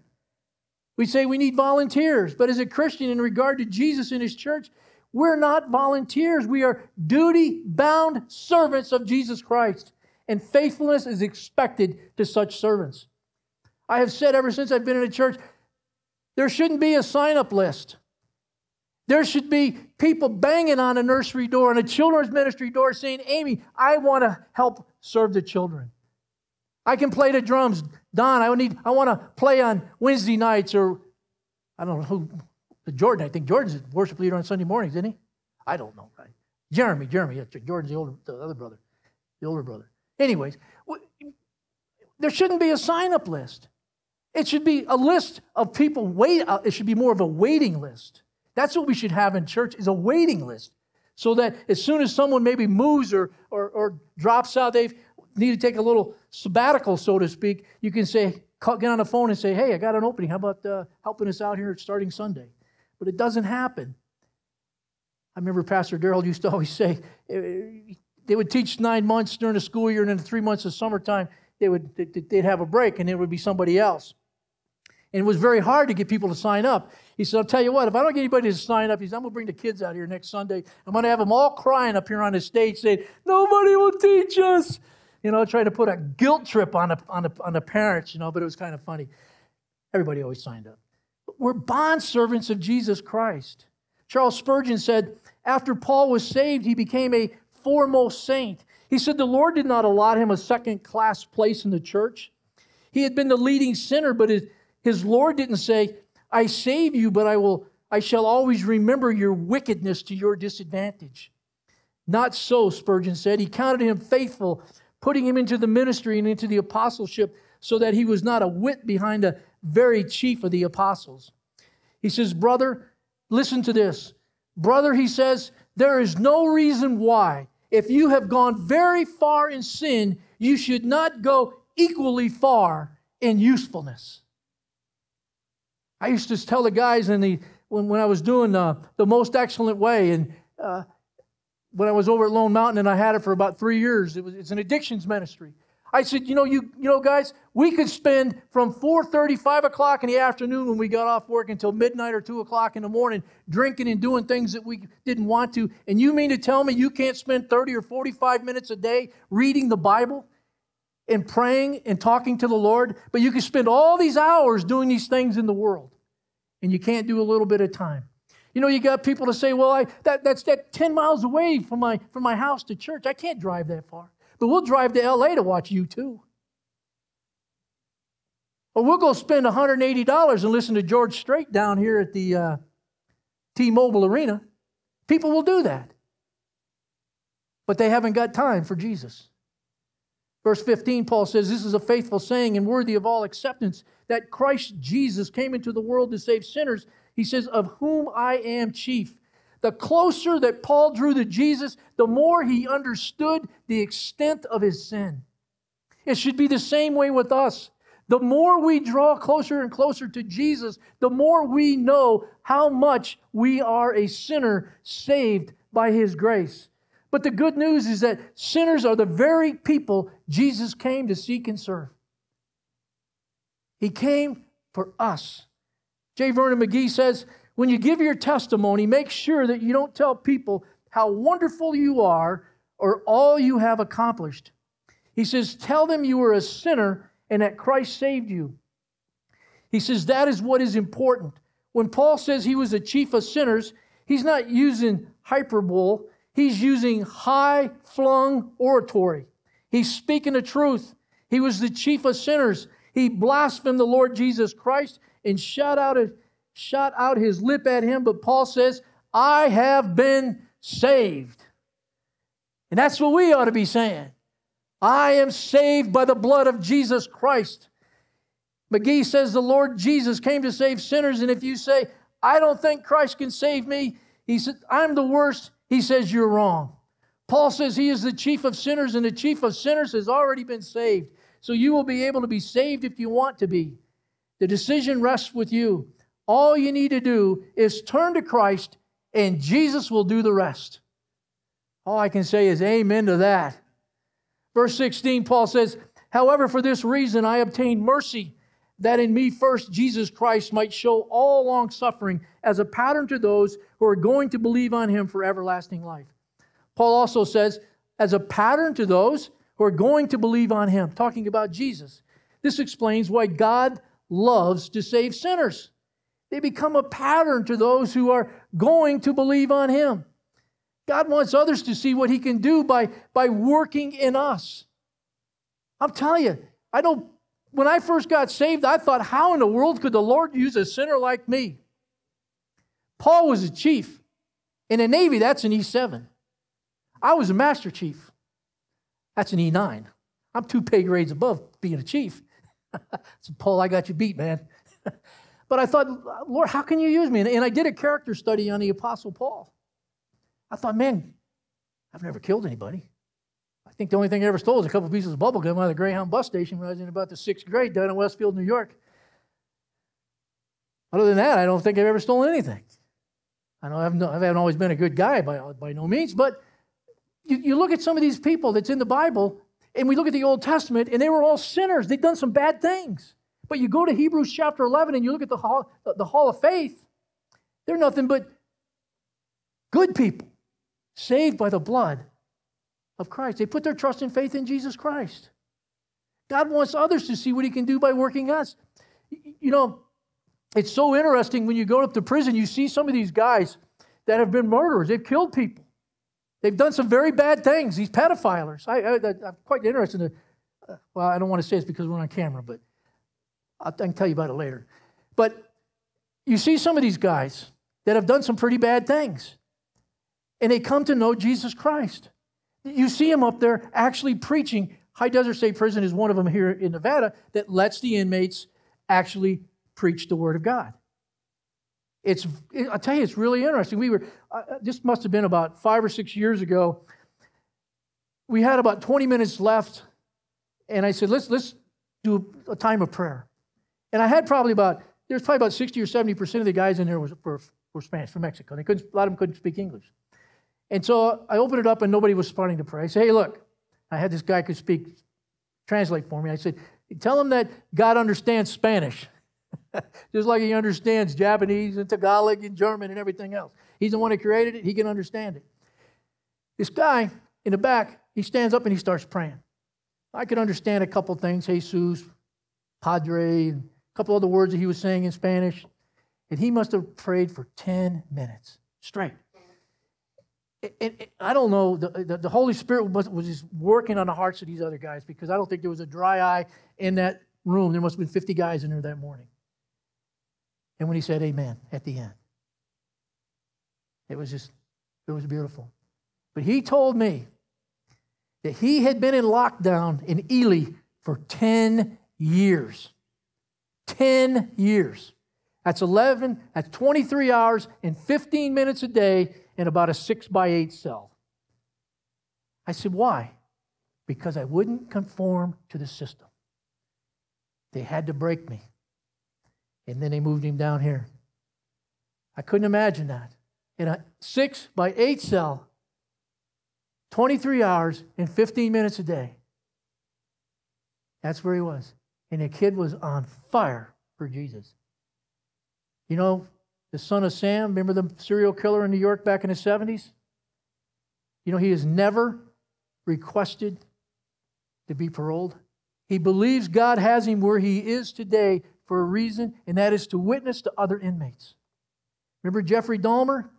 We say we need volunteers, but as a Christian, in regard to Jesus and his church, we're not volunteers. We are duty bound servants of Jesus Christ, and faithfulness is expected to such servants. I have said ever since I've been in a church, there shouldn't be a sign up list. There should be people banging on a nursery door and a children's ministry door saying, Amy, I want to help serve the children. I can play the drums. Don, I need I want to play on Wednesday nights or I don't know who Jordan, I think Jordan's a worship leader on Sunday mornings, isn't he? I don't know. Jeremy, Jeremy, Jordan's the older the other brother, the older brother. Anyways, there shouldn't be a sign up list. It should be a list of people wait. Uh, it should be more of a waiting list. That's what we should have in church is a waiting list. So that as soon as someone maybe moves or, or, or drops out, they need to take a little sabbatical, so to speak, you can say, get on the phone and say, hey, I got an opening. How about uh, helping us out here starting Sunday? But it doesn't happen. I remember Pastor Darrell used to always say, eh, they would teach nine months during the school year, and then three months of summertime, they would, they'd have a break, and it would be somebody else. And it was very hard to get people to sign up. He said, I'll tell you what, if I don't get anybody to sign up, he said, I'm going to bring the kids out here next Sunday. I'm going to have them all crying up here on the stage saying, Nobody will teach us. You know, trying to put a guilt trip on the, on, the, on the parents, you know, but it was kind of funny. Everybody always signed up. We're bond servants of Jesus Christ. Charles Spurgeon said, after Paul was saved, he became a foremost saint. He said the Lord did not allot him a second class place in the church. He had been the leading sinner, but his, his Lord didn't say, I save you, but I will I shall always remember your wickedness to your disadvantage. Not so, Spurgeon said. He counted him faithful, putting him into the ministry and into the apostleship so that he was not a whit behind the very chief of the apostles. He says, Brother, listen to this. Brother, he says, there is no reason why, if you have gone very far in sin, you should not go equally far in usefulness. I used to tell the guys in the when, when I was doing uh, the most excellent way, and uh, when I was over at Lone Mountain, and I had it for about three years. It was it's an addictions ministry. I said, you know, you you know, guys, we could spend from 4:30, 5 o'clock in the afternoon when we got off work until midnight or 2 o'clock in the morning drinking and doing things that we didn't want to. And you mean to tell me you can't spend 30 or 45 minutes a day reading the Bible? And praying and talking to the Lord, but you can spend all these hours doing these things in the world, and you can't do a little bit of time. You know, you got people to say, "Well, I, that, that's that 10 miles away from my from my house to church. I can't drive that far, but we'll drive to L.A. to watch U2. Or we'll go spend $180 and listen to George Strait down here at the uh, T-Mobile Arena. People will do that, but they haven't got time for Jesus. Verse 15, Paul says, This is a faithful saying and worthy of all acceptance that Christ Jesus came into the world to save sinners. He says, Of whom I am chief. The closer that Paul drew to Jesus, the more he understood the extent of his sin. It should be the same way with us. The more we draw closer and closer to Jesus, the more we know how much we are a sinner saved by his grace. But the good news is that sinners are the very people Jesus came to seek and serve. He came for us. J. Vernon McGee says, when you give your testimony, make sure that you don't tell people how wonderful you are or all you have accomplished. He says, tell them you were a sinner and that Christ saved you. He says that is what is important. When Paul says he was the chief of sinners, he's not using hyperbole. He's using high flung oratory. He's speaking the truth. He was the chief of sinners. He blasphemed the Lord Jesus Christ and shot out, a, shot out his lip at him. But Paul says, I have been saved. And that's what we ought to be saying. I am saved by the blood of Jesus Christ. McGee says the Lord Jesus came to save sinners. And if you say, I don't think Christ can save me, he said, I'm the worst he says you're wrong. Paul says he is the chief of sinners, and the chief of sinners has already been saved. So you will be able to be saved if you want to be. The decision rests with you. All you need to do is turn to Christ, and Jesus will do the rest. All I can say is amen to that. Verse 16, Paul says, However, for this reason I obtained mercy, that in me first Jesus Christ might show all long suffering as a pattern to those who are going to believe on him for everlasting life. Paul also says, as a pattern to those who are going to believe on him, talking about Jesus. This explains why God loves to save sinners. They become a pattern to those who are going to believe on him. God wants others to see what he can do by, by working in us. I'm telling you, I don't, when I first got saved, I thought, how in the world could the Lord use a sinner like me? Paul was a chief. In the Navy, that's an E7. I was a master chief. That's an E9. I'm two pay grades above being a chief. so, Paul, I got you beat, man. but I thought, Lord, how can you use me? And I did a character study on the Apostle Paul. I thought, man, I've never killed anybody. I think the only thing I ever stole was a couple pieces of bubble gum out of the Greyhound bus station when I was in about the sixth grade down in Westfield, New York. Other than that, I don't think I've ever stolen anything. I know I haven't, I haven't always been a good guy by, by no means, but you, you look at some of these people that's in the Bible, and we look at the Old Testament, and they were all sinners. They'd done some bad things. But you go to Hebrews chapter 11 and you look at the hall, the hall of faith, they're nothing but good people saved by the blood of Christ. They put their trust and faith in Jesus Christ. God wants others to see what He can do by working us. You know, it's so interesting when you go up to prison, you see some of these guys that have been murderers, they've killed people. They've done some very bad things, these pedophiles. I, am quite interested in, uh, well, I don't want to say it's because we're on camera, but I can tell you about it later. But you see some of these guys that have done some pretty bad things, and they come to know Jesus Christ. You see them up there actually preaching. High Desert State Prison is one of them here in Nevada that lets the inmates actually preach the Word of God. It's, I tell you, it's really interesting. We were, uh, this must have been about five or six years ago. We had about 20 minutes left, and I said, let's, let's do a time of prayer. And I had probably about, there's probably about 60 or 70% of the guys in there was for, for Spanish, from Mexico. They couldn't, a lot of them couldn't speak English. And so I opened it up, and nobody was starting to pray. I said, hey, look, I had this guy could speak, translate for me. I said, tell him that God understands Spanish. Just like he understands Japanese and Tagalog and German and everything else. He's the one who created it, he can understand it. This guy in the back, he stands up and he starts praying. I could understand a couple things Jesus, Padre, and a couple other words that he was saying in Spanish. And he must have prayed for 10 minutes straight. And, I don't know, the, the, the Holy Spirit was, was just working on the hearts of these other guys because I don't think there was a dry eye in that room. There must have been 50 guys in there that morning. And when he said amen at the end, it was just, it was beautiful. But he told me that he had been in lockdown in Ely for 10 years. 10 years. That's 11, that's 23 hours and 15 minutes a day in about a six by eight cell. I said, why? Because I wouldn't conform to the system. They had to break me. And then they moved him down here. I couldn't imagine that. In a six by eight cell, 23 hours and 15 minutes a day. That's where he was. And the kid was on fire for Jesus. You know, the son of Sam, remember the serial killer in New York back in the 70s? You know, he has never requested to be paroled. He believes God has him where he is today for a reason, and that is to witness to other inmates. Remember Jeffrey Dahmer?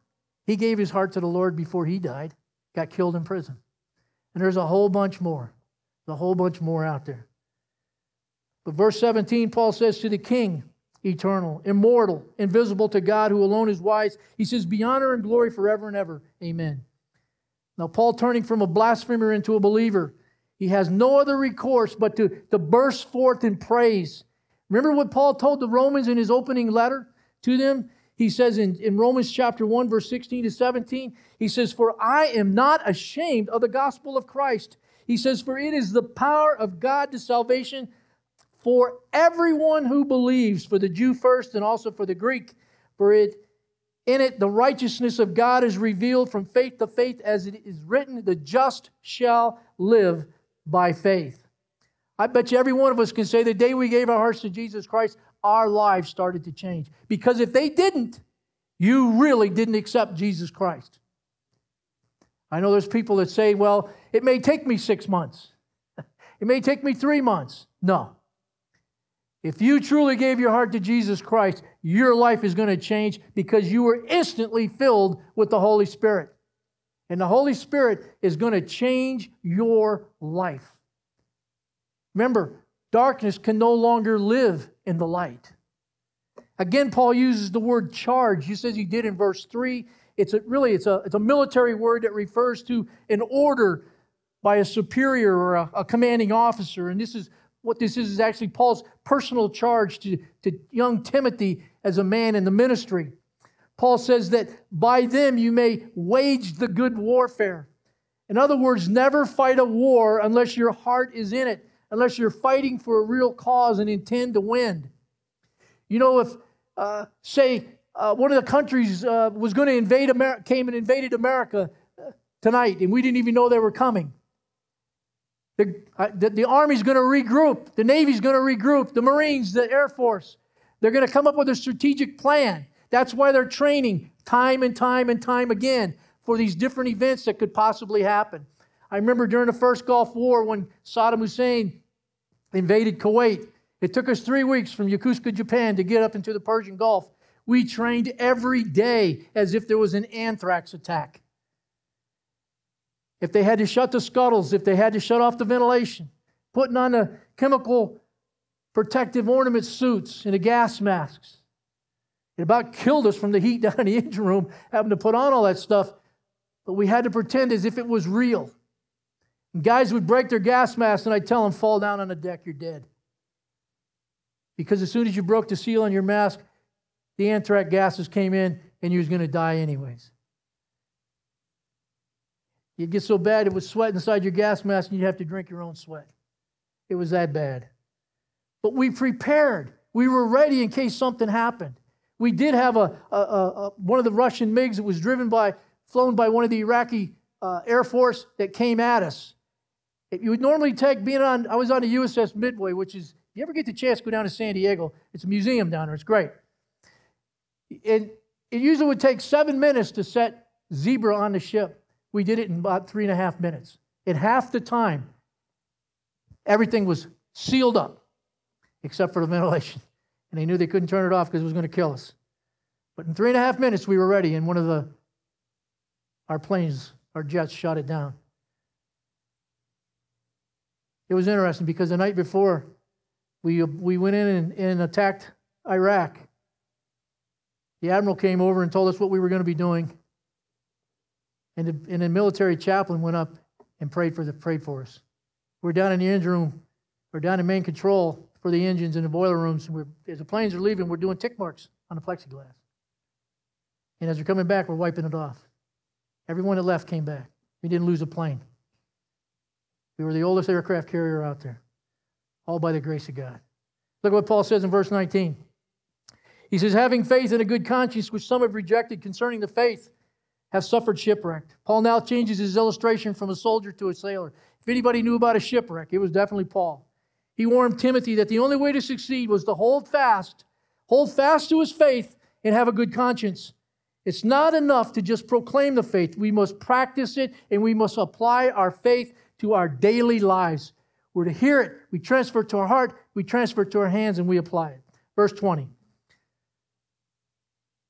He gave his heart to the Lord before he died, got killed in prison. And there's a whole bunch more. There's a whole bunch more out there. But verse 17, Paul says to the king, eternal, immortal, invisible to God who alone is wise, he says, Be honor and glory forever and ever. Amen. Now, Paul turning from a blasphemer into a believer, he has no other recourse but to, to burst forth in praise Remember what Paul told the Romans in his opening letter to them? He says in, in Romans chapter 1, verse 16 to 17, he says, For I am not ashamed of the gospel of Christ. He says, For it is the power of God to salvation for everyone who believes, for the Jew first and also for the Greek. For it in it the righteousness of God is revealed from faith to faith, as it is written, the just shall live by faith. I bet you every one of us can say the day we gave our hearts to Jesus Christ, our lives started to change. Because if they didn't, you really didn't accept Jesus Christ. I know there's people that say, well, it may take me six months, it may take me three months. No. If you truly gave your heart to Jesus Christ, your life is going to change because you were instantly filled with the Holy Spirit. And the Holy Spirit is going to change your life. Remember, darkness can no longer live in the light. Again, Paul uses the word charge. He says he did in verse 3. It's a, really it's a, it's a military word that refers to an order by a superior or a, a commanding officer. And this is what this is is actually Paul's personal charge to, to young Timothy as a man in the ministry. Paul says that by them you may wage the good warfare. In other words, never fight a war unless your heart is in it, unless you're fighting for a real cause and intend to win. You know, if, uh, say, uh, one of the countries uh, was going to invade America, came and invaded America uh, tonight, and we didn't even know they were coming. The, uh, the, the Army's going to regroup. The Navy's going to regroup. The Marines, the Air Force, they're going to come up with a strategic plan. That's why they're training time and time and time again for these different events that could possibly happen. I remember during the first Gulf War when Saddam Hussein invaded Kuwait. It took us three weeks from Yokosuka, Japan to get up into the Persian Gulf. We trained every day as if there was an anthrax attack if they had to shut the scuttles, if they had to shut off the ventilation, putting on the chemical protective overgarment suits and the gas masks. It about killed us from the heat down in the engine room, having to put on all that stuff. But we had to pretend as if it was real. And guys would break their gas masks, and I'd tell them, fall down on the deck, you're dead. Because as soon as you broke the seal on your mask, the anthrax gases came in, and you was going to die anyways. You'd get so bad it would sweat inside your gas mask and you'd have to drink your own sweat. It was that bad. But we prepared. We were ready in case something happened. We did have a, a, a one of the Russian MiGs that was driven by, flown by one of the Iraqi uh, Air Force that came at us. It, you would normally take being on. I was on the USS Midway, which is. If you ever get the chance go down to San Diego, it's a museum down there. It's great. And it usually would take seven minutes to set zebra on the ship. We did it in about three and a half minutes. In half the time, everything was sealed up except for the ventilation. And they knew they couldn't turn it off because it was going to kill us. But in three and a half minutes, we were ready, and one of the our planes, our jets, shot it down. It was interesting because the night before, we, we went in and, and attacked Iraq. The admiral came over and told us what we were going to be doing. And, the, and military chaplain went up and prayed for, the, prayed for us. We're down in the engine room. We're down in main control for the engines in the boiler rooms. As the planes are leaving, we're doing tick marks on the plexiglass. And as they're coming back, we're wiping it off. Everyone that left came back. We didn't lose a plane. We were the oldest aircraft carrier out there, all by the grace of God. Look at what Paul says in verse 19. He says, having faith and a good conscience, which some have rejected concerning the faith, have suffered shipwreck. Paul now changes his illustration from a soldier to a sailor. If anybody knew about a shipwreck, it was definitely Paul. He warned Timothy that the only way to succeed was to hold fast, hold fast to his faith, and have a good conscience. It's not enough to just proclaim the faith. We must practice it and we must apply our faith to our daily lives. We're to hear it, we transfer it to our heart, we transfer it to our hands, and we apply it. Verse 20.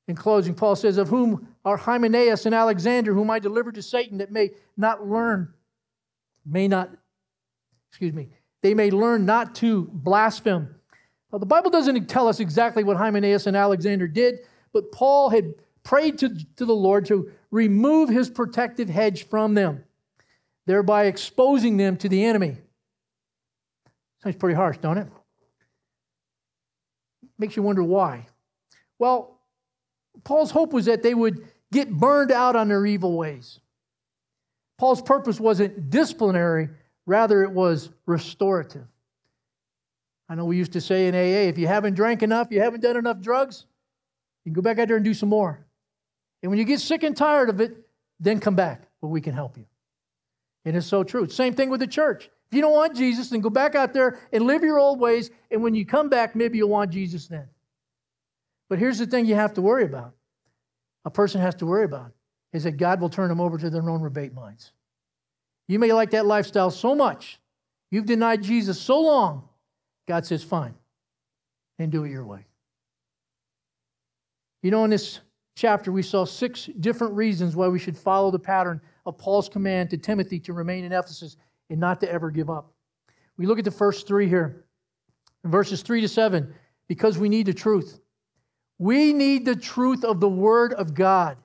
In closing, Paul says, Of whom are Hymenaeus and Alexander, whom I delivered to Satan, that may not learn, may not, excuse me, they may learn not to blaspheme. Well, the Bible doesn't tell us exactly what Hymenaeus and Alexander did, but Paul had prayed to, to the Lord to remove his protective hedge from them, thereby exposing them to the enemy. Sounds pretty harsh, don't it? Makes you wonder why. Well, Paul's hope was that they would get burned out on their evil ways. Paul's purpose wasn't disciplinary, rather, it was restorative. I know we used to say in AA if you haven't drank enough, you haven't done enough drugs, you can go back out there and do some more. And when you get sick and tired of it, then come back where we can help you. And it's so true. Same thing with the church. If you don't want Jesus, then go back out there and live your old ways. And when you come back, maybe you'll want Jesus then. But here's the thing you have to worry about a person has to worry about is that God will turn them over to their own reprobate minds. You may like that lifestyle so much, you've denied Jesus so long, God says, fine, and do it your way. You know, in this chapter, we saw six different reasons why we should follow the pattern of Paul's command to Timothy to remain in Ephesus and not to ever give up. We look at the first three here, in verses 3 to 7, because we need the truth. We need the truth of the Word of God.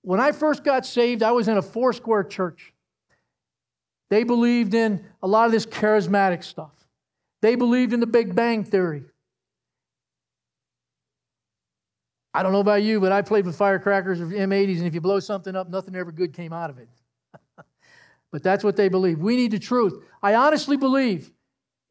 When I first got saved, I was in a four square church. They believed in a lot of this charismatic stuff. They believed in the Big Bang Theory. I don't know about you, but I played with firecrackers or M80s, and if you blow something up, nothing ever good came out of it. but that's what they believe. We need the truth. I honestly believe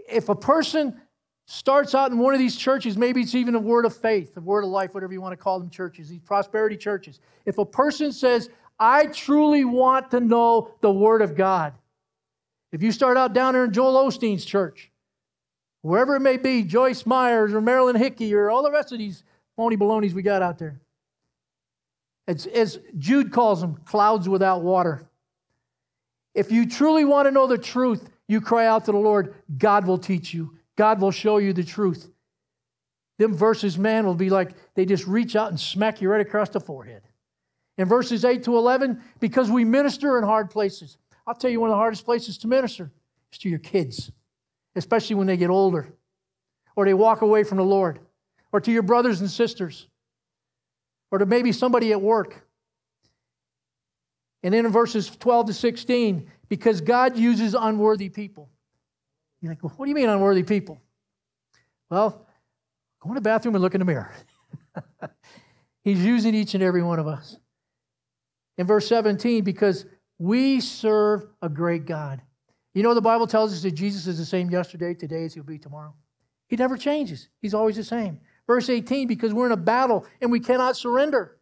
if a person starts out in one of these churches, maybe it's even a word of faith, a word of life, whatever you want to call them churches, these prosperity churches. If a person says, I truly want to know the Word of God, if you start out down there in Joel Osteen's church, wherever it may be, Joyce Myers or Marilyn Hickey or all the rest of these phony balonies we got out there. It's, as Jude calls them, clouds without water. If you truly want to know the truth, you cry out to the Lord, God will teach you. God will show you the truth. Them verses, man, will be like they just reach out and smack you right across the forehead. In verses 8 to 11, because we minister in hard places. I'll tell you one of the hardest places to minister is to your kids, especially when they get older or they walk away from the Lord, or to your brothers and sisters, or to maybe somebody at work. And then in verses 12 to 16, because God uses unworthy people. You think, well, what do you mean unworthy people? Well, go in the bathroom and look in the mirror. He's using each and every one of us. In verse 17, because we serve a great God. You know, the Bible tells us that Jesus is the same yesterday, today, as he'll be tomorrow. He never changes, he's always the same. Verse 18, because we're in a battle and we cannot surrender.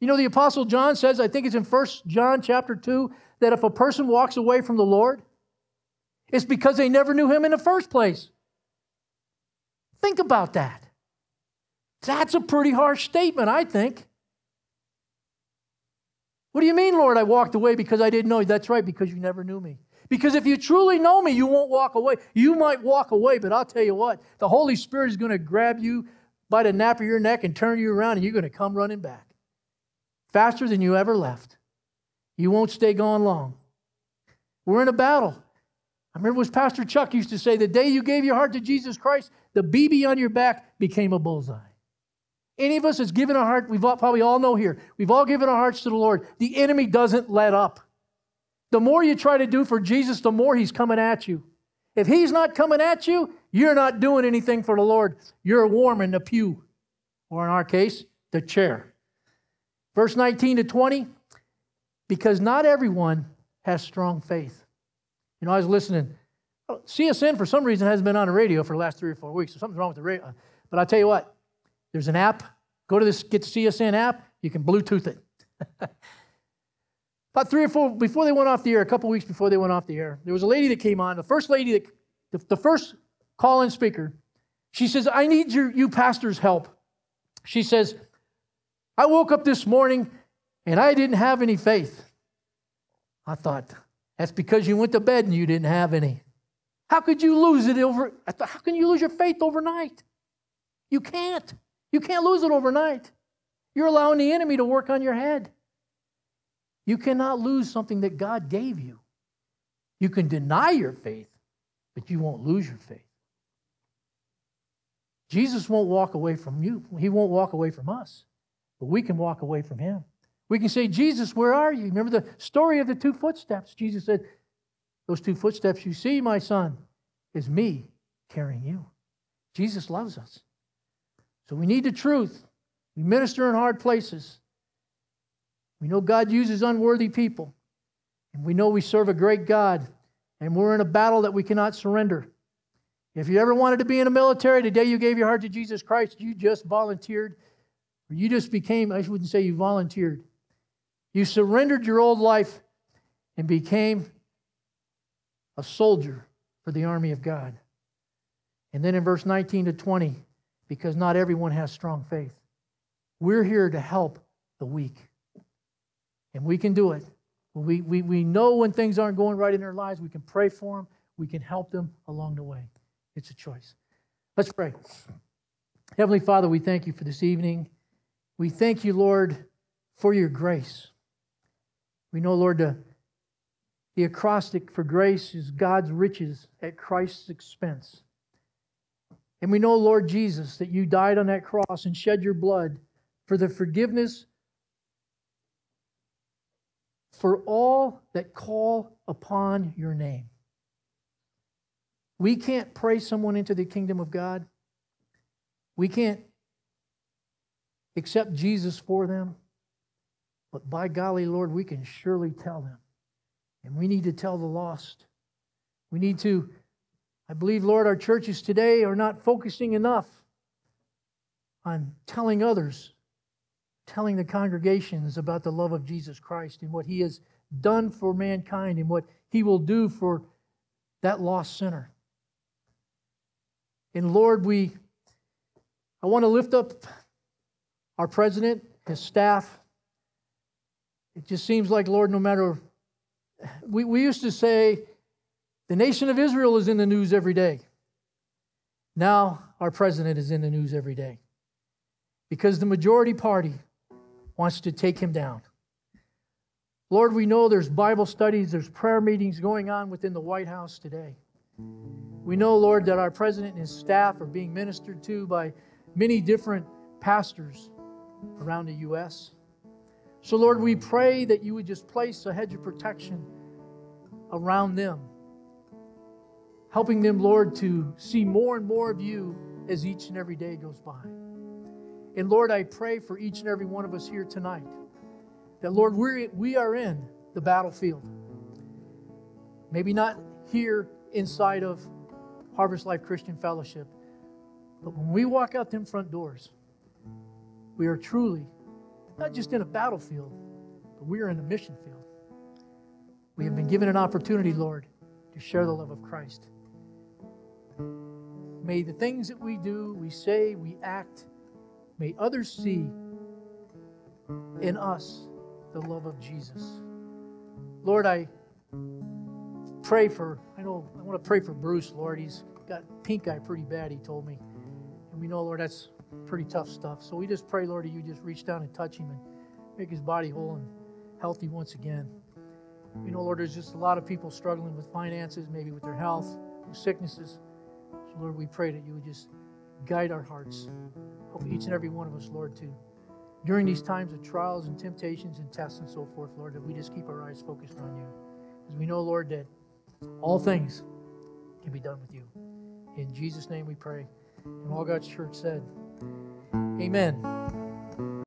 You know, the Apostle John says, I think it's in 1 John chapter 2, that if a person walks away from the Lord, it's because they never knew him in the first place. Think about that. That's a pretty harsh statement, I think. What do you mean, Lord, I walked away because I didn't know you? That's right, because you never knew me. Because if you truly know me, you won't walk away. You might walk away, but I'll tell you what, the Holy Spirit is going to grab you by the nape of your neck and turn you around, and you're going to come running back faster than you ever left. You won't stay gone long. We're in a battle. I remember what Pastor Chuck used to say the day you gave your heart to Jesus Christ, the BB on your back became a bullseye. Any of us that's given our heart, we've all, probably all know here, we've all given our hearts to the Lord. The enemy doesn't let up. The more you try to do for Jesus, the more he's coming at you. If he's not coming at you, you're not doing anything for the Lord. You're warm in the pew, or in our case, the chair. Verse 19 to 20, because not everyone has strong faith. You know, I was listening. Oh, CSN, for some reason, hasn't been on the radio for the last three or four weeks. So something's wrong with the radio. Uh, but I'll tell you what, there's an app. Go to this, get the CSN app. You can Bluetooth it. About three or four, before they went off the air, a couple weeks before they went off the air, there was a lady that came on. The first lady that, the, the first call in speaker, she says, I need your, you pastor's help. She says, I woke up this morning and I didn't have any faith. I thought, that's because you went to bed and you didn't have any. How could you lose it over? How can you lose your faith overnight? You can't. You can't lose it overnight. You're allowing the enemy to work on your head. You cannot lose something that God gave you. You can deny your faith, but you won't lose your faith. Jesus won't walk away from you. He won't walk away from us, but we can walk away from him. We can say, Jesus, where are you? Remember the story of the two footsteps. Jesus said, Those two footsteps you see, my son, is me carrying you. Jesus loves us. So we need the truth. We minister in hard places. We know God uses unworthy people. And we know we serve a great God. And we're in a battle that we cannot surrender. If you ever wanted to be in the military, the day you gave your heart to Jesus Christ, you just volunteered, or you just became, I wouldn't say you volunteered. You surrendered your old life and became a soldier for the army of God. And then in verse 19 to 20, because not everyone has strong faith, we're here to help the weak. And we can do it. We, we, we know when things aren't going right in their lives, we can pray for them, we can help them along the way. It's a choice. Let's pray. Heavenly Father, we thank you for this evening. We thank you, Lord, for your grace. We know, Lord, the, the acrostic for grace is God's riches at Christ's expense. And we know, Lord Jesus, that you died on that cross and shed your blood for the forgiveness for all that call upon your name. We can't pray someone into the kingdom of God. We can't accept Jesus for them. But by golly, Lord, we can surely tell them. And we need to tell the lost. We need to, I believe, Lord, our churches today are not focusing enough on telling others, telling the congregations about the love of Jesus Christ and what He has done for mankind and what He will do for that lost sinner. And Lord, we I want to lift up our president, his staff. It just seems like, Lord, no matter we, we used to say the nation of Israel is in the news every day. Now our president is in the news every day. Because the majority party wants to take him down. Lord, we know there's Bible studies, there's prayer meetings going on within the White House today. We know, Lord, that our president and his staff are being ministered to by many different pastors around the U.S. So, Lord, we pray that you would just place a hedge of protection around them, helping them, Lord, to see more and more of you as each and every day goes by. And Lord, I pray for each and every one of us here tonight that, Lord, we're, we are in the battlefield. Maybe not here inside of Harvest Life Christian Fellowship. But when we walk out them front doors, we are truly not just in a battlefield, but we are in a mission field. We have been given an opportunity, Lord, to share the love of Christ. May the things that we do, we say, we act, may others see in us the love of Jesus. Lord, I pray for, I know, I want to pray for Bruce, Lord. He's got pink eye pretty bad, he told me. And we know, Lord, that's pretty tough stuff. So we just pray, Lord, that you just reach down and touch him and make his body whole and healthy once again. You know, Lord, there's just a lot of people struggling with finances, maybe with their health, with sicknesses. So, Lord, we pray that you would just guide our hearts. Help each and every one of us, Lord, to during these times of trials and temptations and tests and so forth, Lord, that we just keep our eyes focused on you. Because we know, Lord, that all things can be done with you. In Jesus' name we pray. And all God's church said, Amen.